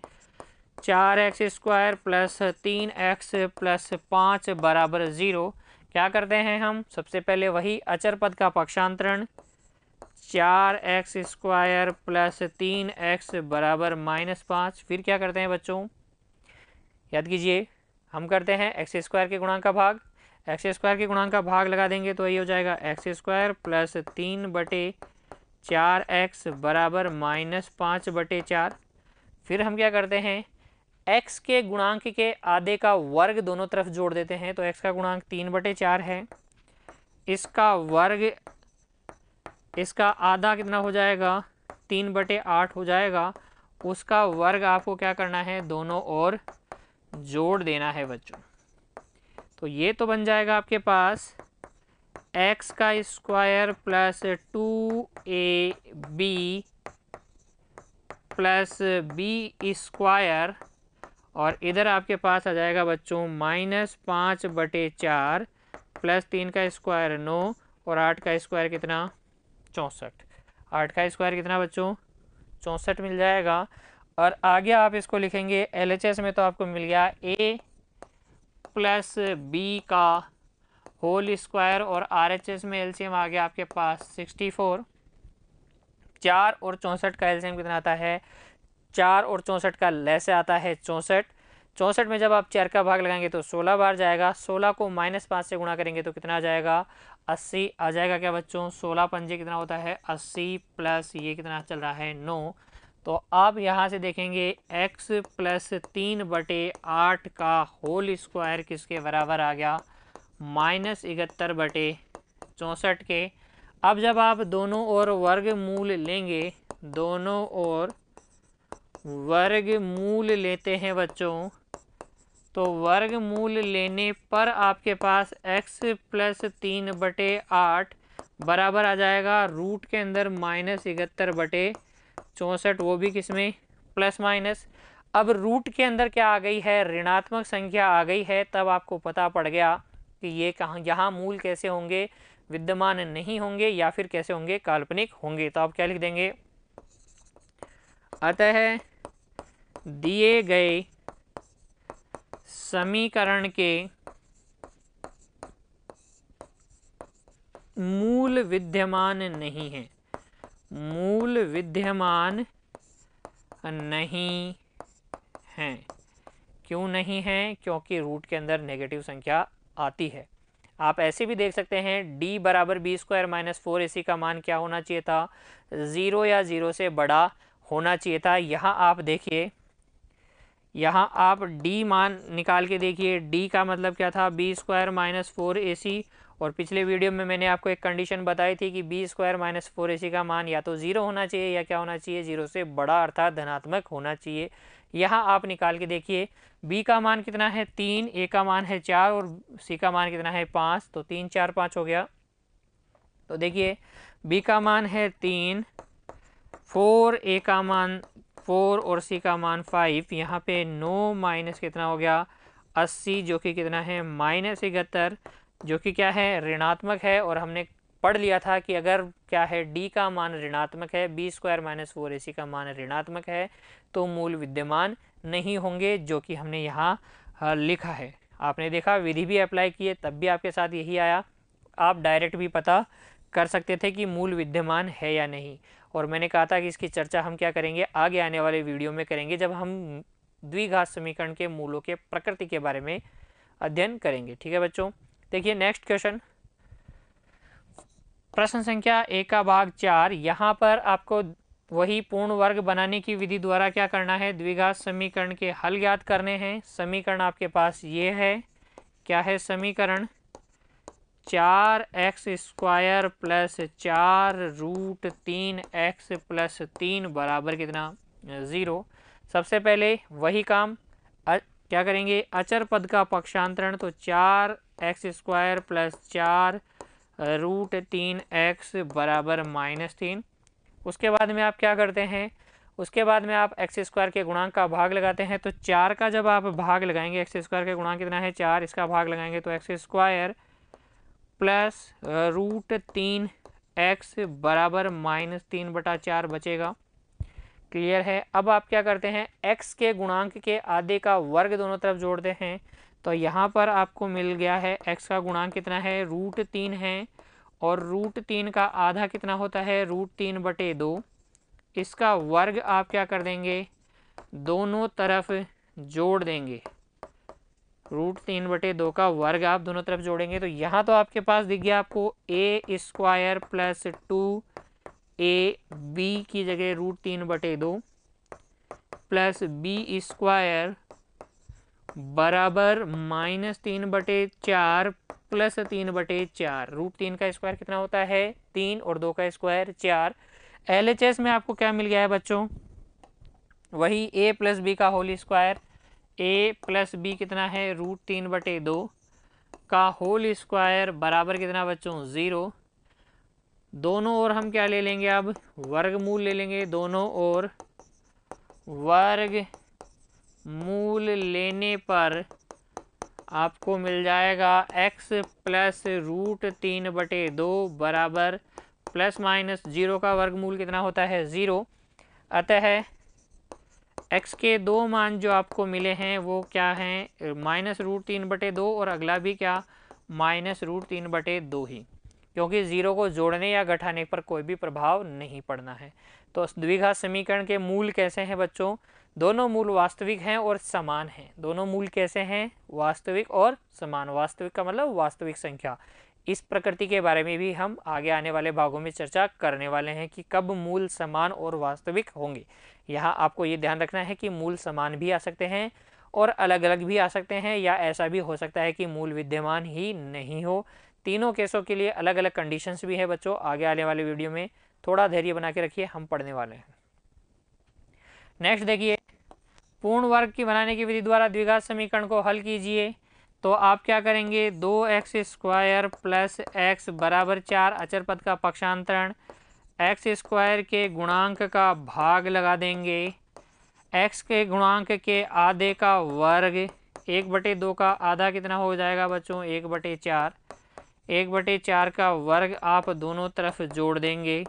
[SPEAKER 4] चार एक्स स्क्वायर प्लस तीन एक्स प्लस पाँच बराबर ज़ीरो। क्या करते हैं हम? सबसे पहले वही अचर पद का पक्षांतरण। चार एक्स स्क्वायर प्लस तीन एक्स बराबर माइनस पाँच। फिर क्या करते हैं बच्चों? याद कीजिए, हम करते हैं एक्स स्क्वायर के गुणांक का भाग। एक्स स्क्वायर के गुणांक का भाग लगा देंगे तो ये हो जाएगा। एक्स स्क्वायर प्लस तीन बटे चार एक्स बराबर माइनस पाँच बटे चार। फिर हम क्या करते हैं? X के गुणांक के आधे का वर्ग दोनों तरफ़ जोड़ देते हैं तो x का गुणांक तीन बटे चार है। इसका वर्ग, इसका आधा कितना हो जाएगा? तीन बटे आठ हो जाएगा। उसका वर्ग आपको क्या करना है? दोनों और जोड़ देना है बच्चों। तो ये तो बन जाएगा आपके पास x का square plus two a b plus b square और इधर आपके पास आ जाएगा बच्चों, माइनस पाँच बटे चार प्लस तीन का स्क्वायर नौ और आठ का स्क्वायर कितना? चौंसठ। आठ का स्क्वायर कितना बच्चों? चौंसठ मिल जाएगा। और आगे आप इसको लिखेंगे, एलएचएस में तो आपको मिल गया ए प्लस बी का होल स्क्वायर और आर एच एस में एल आ गया आपके पास सिक्सटी फोर। चार और चौंसठ का एल्सियम कितना आता है? चार और चौंसठ का लैसे आता है चौंसठ। चौंसठ में जब आप चार का भाग लगाएँगे तो सोलह बार जाएगा। सोलह को माइनस पाँच से गुणा करेंगे तो कितना आ जाएगा? अस्सी आ जाएगा क्या बच्चों? सोलह पंजे कितना होता है? अस्सी प्लस ये कितना चल रहा है? नौ। तो आप यहाँ से देखेंगे x प्लस तीन बटे आठ का होल स्क्वायर किसके बराबर आ गया? माइनस इकहत्तर बटे चौंसठ के। अब जब आप दोनों ओर वर्ग मूल लेंगे, दोनों ओर वर्ग मूल लेते हैं बच्चों। तो वर्ग मूल लेने पर आपके पास x प्लस तीन बटे आठ बराबर आ जाएगा रूट के अंदर माइनस इकहत्तर बटे चौंसठ, वो भी किसमें प्लस माइनस अब रूट के अंदर क्या आ गई है? ऋणात्मक संख्या आ गई है, तब आपको पता पड़ गया कि ये कहाँ, यहाँ मूल कैसे होंगे? विद्यमान नहीं होंगे या फिर कैसे होंगे? काल्पनिक होंगे। तो आप क्या लिख देंगे? अतः दिए गए समीकरण के मूल विद्यमान नहीं है। मूल विद्यमान नहीं हैं। क्यों नहीं है? क्योंकि रूट के अंदर नेगेटिव संख्या आती है। आप ऐसे भी देख सकते हैं, d बराबर b square minus four a का मान क्या होना चाहिए था? ज़ीरो या ज़ीरो से बड़ा होना चाहिए था। यहाँ आप देखिए यहाँ आप d मान निकाल के देखिए, d का मतलब क्या था? B square minus four a c और पिछले वीडियो में मैंने आपको एक कंडीशन बताई थी कि b square minus four a c का मान या तो ज़ीरो होना चाहिए या क्या होना चाहिए? ज़ीरो से बड़ा अर्थात धनात्मक होना चाहिए। यहाँ आप निकाल के देखिए बी का मान कितना है? तीन ए का मान है चार और सी का मान कितना है? पाँच। तो तीन, चार, पाँच हो गया। तो देखिए बी का मान है तीन फोर ए का मान फोर और सी का मान फाइव, यहाँ पे नो माइनस कितना हो गया? अस्सी, जो कि कितना है? माइनस इकहत्तर, जो कि क्या है? ऋणात्मक है। और हमने पढ़ लिया था कि अगर क्या है, डी का मान ऋणात्मक है, b square minus four a c का मान ऋणात्मक है तो मूल विद्यमान नहीं होंगे, जो कि हमने यहाँ लिखा है। आपने देखा, विधि भी अप्लाई किए तब भी आपके साथ यही आया। आप डायरेक्ट भी पता कर सकते थे कि मूल विद्यमान है या नहीं। और मैंने कहा था कि इसकी चर्चा हम क्या करेंगे? आगे आने वाले वीडियो में करेंगे, जब हम द्विघात समीकरण के मूलों के प्रकृति के बारे में अध्ययन करेंगे। ठीक है बच्चों? देखिए नेक्स्ट क्वेश्चन प्रश्न संख्या एक का भाग चार, यहाँ पर आपको वही पूर्ण वर्ग बनाने की विधि द्वारा क्या करना है? द्विघात समीकरण के हल ज्ञात करने हैं। समीकरण आपके पास ये है। क्या है समीकरण? चार एक्स स्क्वायर प्लस चार रूट तीन एक्स प्लस तीन बराबर कितना? ज़ीरो। सबसे पहले वही काम अ, क्या करेंगे? अचर पद का पक्षांतरण तो चार एक्स स्क्वायर प्लस चार रूट तीन एक्स बराबर माइनस तीन। उसके बाद में आप क्या करते हैं? उसके बाद में आप एक्स स्क्वायर के गुणांक का भाग लगाते हैं तो चार का जब आप भाग लगाएँगे एक्स स्क्वायर के गुणांक कितना है? चार। इसका भाग लगाएँगे तो एक्स स्क्वायर प्लस रूट तीन एक्स बराबर माइनस तीन बटा चार बचेगा। क्लियर है? अब आप क्या करते हैं? एक्स के गुणांक के आधे का वर्ग दोनों तरफ़ जोड़ते हैं। तो यहाँ पर आपको मिल गया है, एक्स का गुणांक कितना है? रूट तीन है। और रूट तीन का आधा कितना होता है? रूट तीन बटे दो। इसका वर्ग आप क्या कर देंगे? दोनों तरफ़ जोड़ देंगे। रूट तीन बटे दो का वर्ग आप दोनों तरफ़ जोड़ेंगे तो यहाँ तो आपके पास दिख गया आपको a square plus two a b की जगह रूट तीन बटे दो प्लस बी स्क्वायर बराबर माइनस तीन बटे चार प्लस तीन बटे चार। रूट तीन का स्क्वायर कितना होता है? तीन और दो का स्क्वायर चार। एल एच एस में आपको क्या मिल गया है बच्चों? वही ए प्लस बी का whole square a plus b कितना है? रूट तीन बटे दो का होल स्क्वायर बराबर कितना बच्चों? ज़ीरो दोनों ओर हम क्या ले लेंगे अब? वर्गमूल ले लेंगे दोनों ओर। वर्ग मूल लेने पर आपको मिल जाएगा x प्लस रूट तीन बटे दो बराबर प्लस माइनस ज़ीरो का वर्गमूल कितना होता है? ज़ीरो अतः x के दो मान जो आपको मिले हैं, वो क्या हैं? माइनस रूट तीन बटे दो और अगला भी क्या? माइनस रूट तीन बटे दो ही। क्योंकि ज़ीरो को जोड़ने या घटाने पर कोई भी प्रभाव नहीं पड़ना है। तो द्विघात समीकरण के मूल कैसे हैं बच्चों? दोनों मूल वास्तविक हैं और समान हैं। दोनों मूल कैसे हैं? वास्तविक और समान। वास्तविक का मतलब वास्तविक संख्या। इस प्रकृति के बारे में भी हम आगे आने वाले भागों में चर्चा करने वाले हैं कि कब मूल समान और वास्तविक होंगे। यहाँ आपको ये ध्यान रखना है कि मूल समान भी आ सकते हैं और अलग अलग भी आ सकते हैं या ऐसा भी हो सकता है कि मूल विद्यमान ही नहीं हो। तीनों केसों के लिए अलग अलग कंडीशंस भी है बच्चों। आगे आने वाले वीडियो में थोड़ा धैर्य बना के रखिए, हम पढ़ने वाले हैं। नेक्स्ट देखिए, पूर्ण वर्ग की बनाने की विधि द्वारा द्विघात समीकरण को हल कीजिए। तो आप क्या करेंगे? दो एक्स स्क्वायर प्लस एक्स बराबर चार अचर पद का पक्षांतरण एक्स स्क्वायर के गुणांक का भाग लगा देंगे। एक्स के गुणांक के आधे का वर्ग, एक बटे दो का आधा कितना हो जाएगा बच्चों? एक बटे चार। एक बटे चार का वर्ग आप दोनों तरफ़ जोड़ देंगे।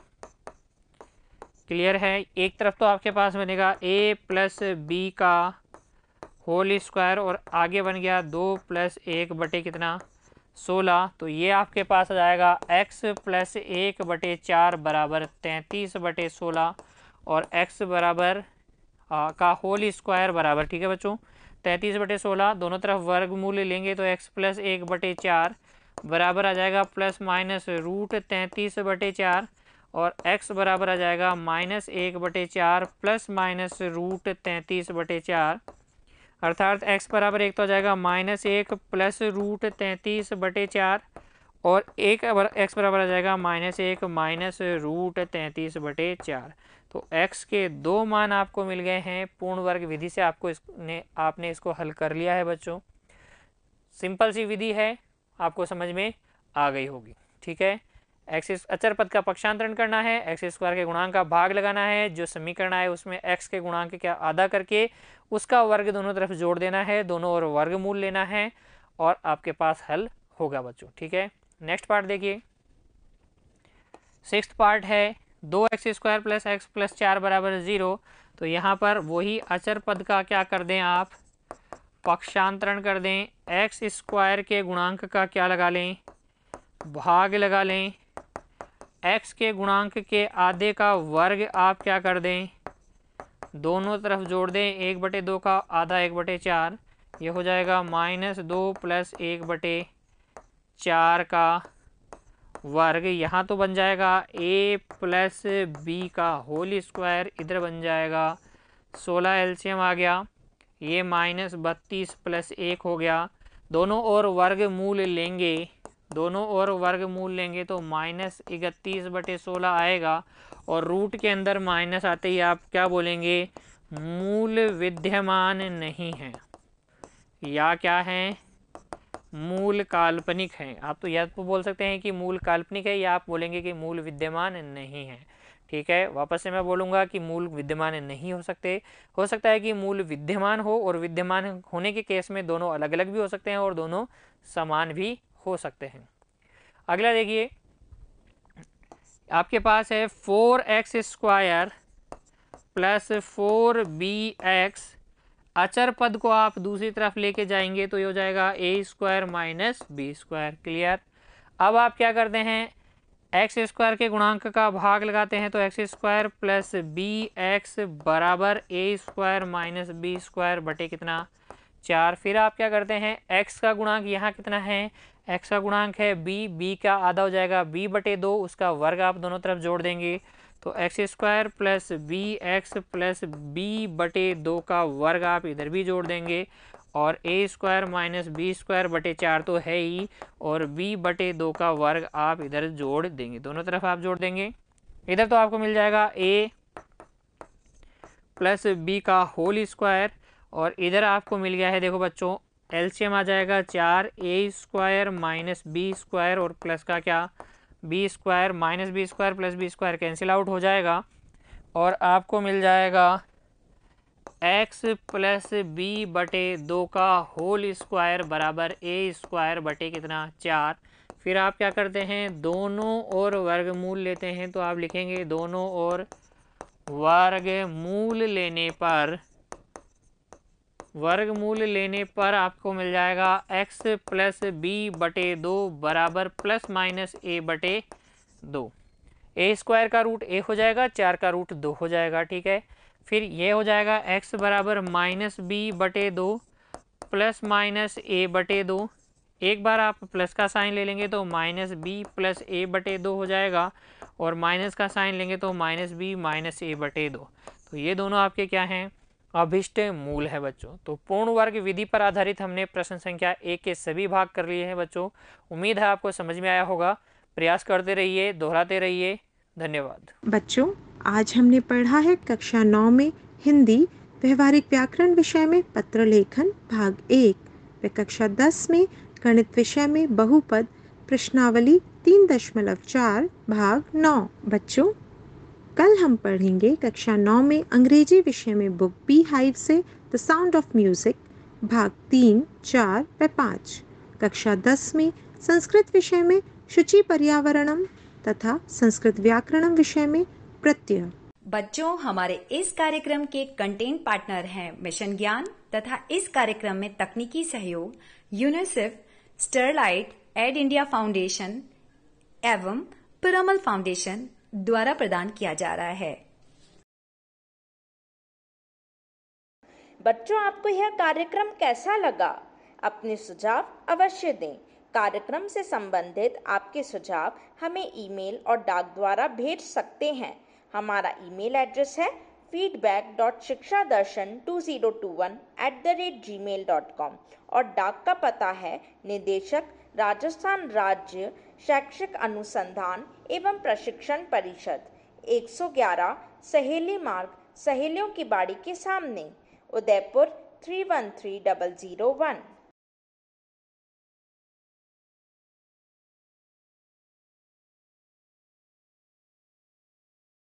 [SPEAKER 4] क्लियर है? एक तरफ़ तो आपके पास बनेगा ए प्लस बी का होल स्क्वायर और आगे बन गया दो प्लस एक बटे कितना? सोलह तो ये आपके पास आ जाएगा एक्स प्लस एक बटे चार बराबर तैंतीस बटे सोलह और एक्स बराबर आ, का होल स्क्वायर बराबर ठीक है बच्चों? तैंतीस बटे सोलह दोनों तरफ़ वर्ग मूल्य लेंगे तो एक्स प्लस एक बटे चार बराबर आ जाएगा प्लस माइनस रूट तैंतीस बटे चार और x बराबर आ जाएगा माइनस एक बटे चार प्लस माइनस रूट तैंतीस बटे चार। अर्थात x बराबर एक तो आ जाएगा माइनस एक प्लस रूट तैंतीस बटे चार, और एक x बराबर आ जाएगा माइनस एक माइनस रूट तैंतीस बटे चार। तो x के दो मान आपको मिल गए हैं, पूर्ण वर्ग विधि से आपको इसने आपने इसको हल कर लिया है बच्चों। सिंपल सी विधि है, आपको समझ में आ गई होगी, ठीक है? एक्स अचर पद का पक्षांतरण करना है एक्स स्क्वायर के गुणांक का भाग लगाना है, जो समीकरण आए उसमें एक्स के गुणांक का आधा करके उसका वर्ग दोनों तरफ़ जोड़ देना है, दोनों और वर्गमूल लेना है और आपके पास हल होगा बच्चों, ठीक है? नेक्स्ट पार्ट देखिए। सिक्स पार्ट है, दो x square plus x plus चार बराबर ज़ीरो तो यहाँ पर वही अचर पद का क्या कर दें आप? पक्षांतरण कर दें, एक्स स्क्वायर के गुणांक का क्या लगा लें? भाग लगा लें एक्स के गुणांक के आधे का वर्ग आप क्या कर दें? दोनों तरफ़ जोड़ दें, एक बटे दो का आधा एक बटे चार। ये हो जाएगा माइनस दो प्लस एक बटे चार का वर्ग। यहाँ तो बन जाएगा ए प्लस बी का होल स्क्वायर इधर बन जाएगा। सोलह एलसीएम आ गया। ये माइनस बत्तीस प्लस एक हो गया। दोनों और वर्ग मूल लेंगे। दोनों और वर्गमूल लेंगे तो माइनस इकतीस बटे सोलह आएगा और रूट के अंदर माइनस आते ही आप क्या बोलेंगे? मूल विद्यमान नहीं है। या क्या है? मूल काल्पनिक है। आप तो यह तो बोल सकते हैं कि मूल काल्पनिक है या आप बोलेंगे कि मूल विद्यमान नहीं है। ठीक है? वापस से मैं बोलूँगा कि मूल विद्यमान नहीं हो सकते। हो सकता है कि मूल विद्यमान हो और विद्यमान होने के केस में दोनों अलग अलग भी हो सकते हैं और दोनों समान भी हो सकते हैं। अगला देखिए। आपके पास है four x square plus four b x. अचर पद को आप दूसरी तरफ़ लेके जाएँगे तो ये हो जाएगा a square minus b square. Clear? अब आप क्या करते हैं? एक्स स्क्वायर के गुणांक का भाग लगाते हैं तो x square plus b x बराबर a square minus b square बटे कितना? चार। फिर आप क्या करते हैं? एक्स का गुणांक यहाँ कितना है? एक्स का गुणांक है बी बी का आधा हो जाएगा बी बटे दो, उसका वर्ग आप दोनों तरफ़ जोड़ देंगे। तो x square plus b x plus b बटे दो का वर्ग आप इधर भी जोड़ देंगे। और a square minus b square बटे चार तो है ही, और बी बटे दो का वर्ग आप इधर जोड़ देंगे। दोनों तरफ़ आप जोड़ देंगे। इधर तो आपको मिल जाएगा ए प्लस बी का होल स्क्वायर और इधर आपको मिल गया है, देखो बच्चों, एलसीएम आ जाएगा चार, a square minus b square और प्लस का क्या? B square minus b square plus b square cancel out हो जाएगा। और आपको मिल जाएगा एक्स प्लस बी बटे दो का होल स्क्वायर बराबर ए स्क्वायर बटे कितना? चार। फिर आप क्या करते हैं? दोनों और वर्गमूल लेते हैं तो आप लिखेंगे दोनों और वर्गमूल लेने पर वर्गमूल लेने पर आपको मिल जाएगा एक्स प्लस बी बटे दो बराबर प्लस माइनस ए बटे दो। ए स्क्वायर का रूट ए हो जाएगा, चार का रूट दो हो जाएगा, ठीक है? फिर ये हो जाएगा एक्स बराबर माइनस बी बटे दो प्लस माइनस ए बटे दो। एक बार आप प्लस का साइन ले लेंगे तो माइनस बी प्लस ए बटे दो हो जाएगा और माइनस का साइन लेंगे तो माइनस बी माइनस ए बटे दो। तो ये दोनों आपके क्या हैं? अभिष्ट मूल है बच्चों। तो पूर्ण वर्ग विधि पर आधारित हमने प्रश्न संख्या एक के सभी भाग कर लिए हैं बच्चों। उम्मीद है आपको समझ में आया होगा। प्रयास करते रहिए, दोहराते रहिए। धन्यवाद।
[SPEAKER 2] बच्चों, आज हमने पढ़ा है कक्षा नौ में हिंदी, व्यवहारिक व्याकरण विषय में पत्र लेखन भाग एक व कक्षा दस में गणित विषय में बहुपद, प्रश्नावली तीन दशमलव चार भाग नौ। बच्चों कल हम पढ़ेंगे कक्षा नौ में अंग्रेज़ी विषय में बुक बी हाइव से द साउंड ऑफ़ म्यूज़िक भाग तीन, चार व पाँच। कक्षा दस में संस्कृत विषय में शुचि पर्यावरणम तथा संस्कृत व्याकरणम विषय में प्रत्यय।
[SPEAKER 5] बच्चों, हमारे इस कार्यक्रम के कंटेंट पार्टनर हैं मिशन ज्ञान तथा इस कार्यक्रम में तकनीकी सहयोग UNICEF Sterlite Ed India Foundation एवं पिरामल फाउंडेशन द्वारा प्रदान किया जा रहा है।
[SPEAKER 1] बच्चों, आपको यह कार्यक्रम कैसा लगा? अपने सुझाव अवश्य दें। कार्यक्रम से संबंधित आपके सुझाव हमें ईमेल और डाक द्वारा भेज सकते हैं। हमारा ईमेल एड्रेस है feedback dot Shiksha Darshan two zero two one at the rate Gmail dot com और डाक का पता है निदेशक राजस्थान राज्य शैक्षिक अनुसंधान एवं प्रशिक्षण परिषद 111 सहेली मार्ग, सहेलियों की बाड़ी के सामने, Udaipur, three one three double zero one.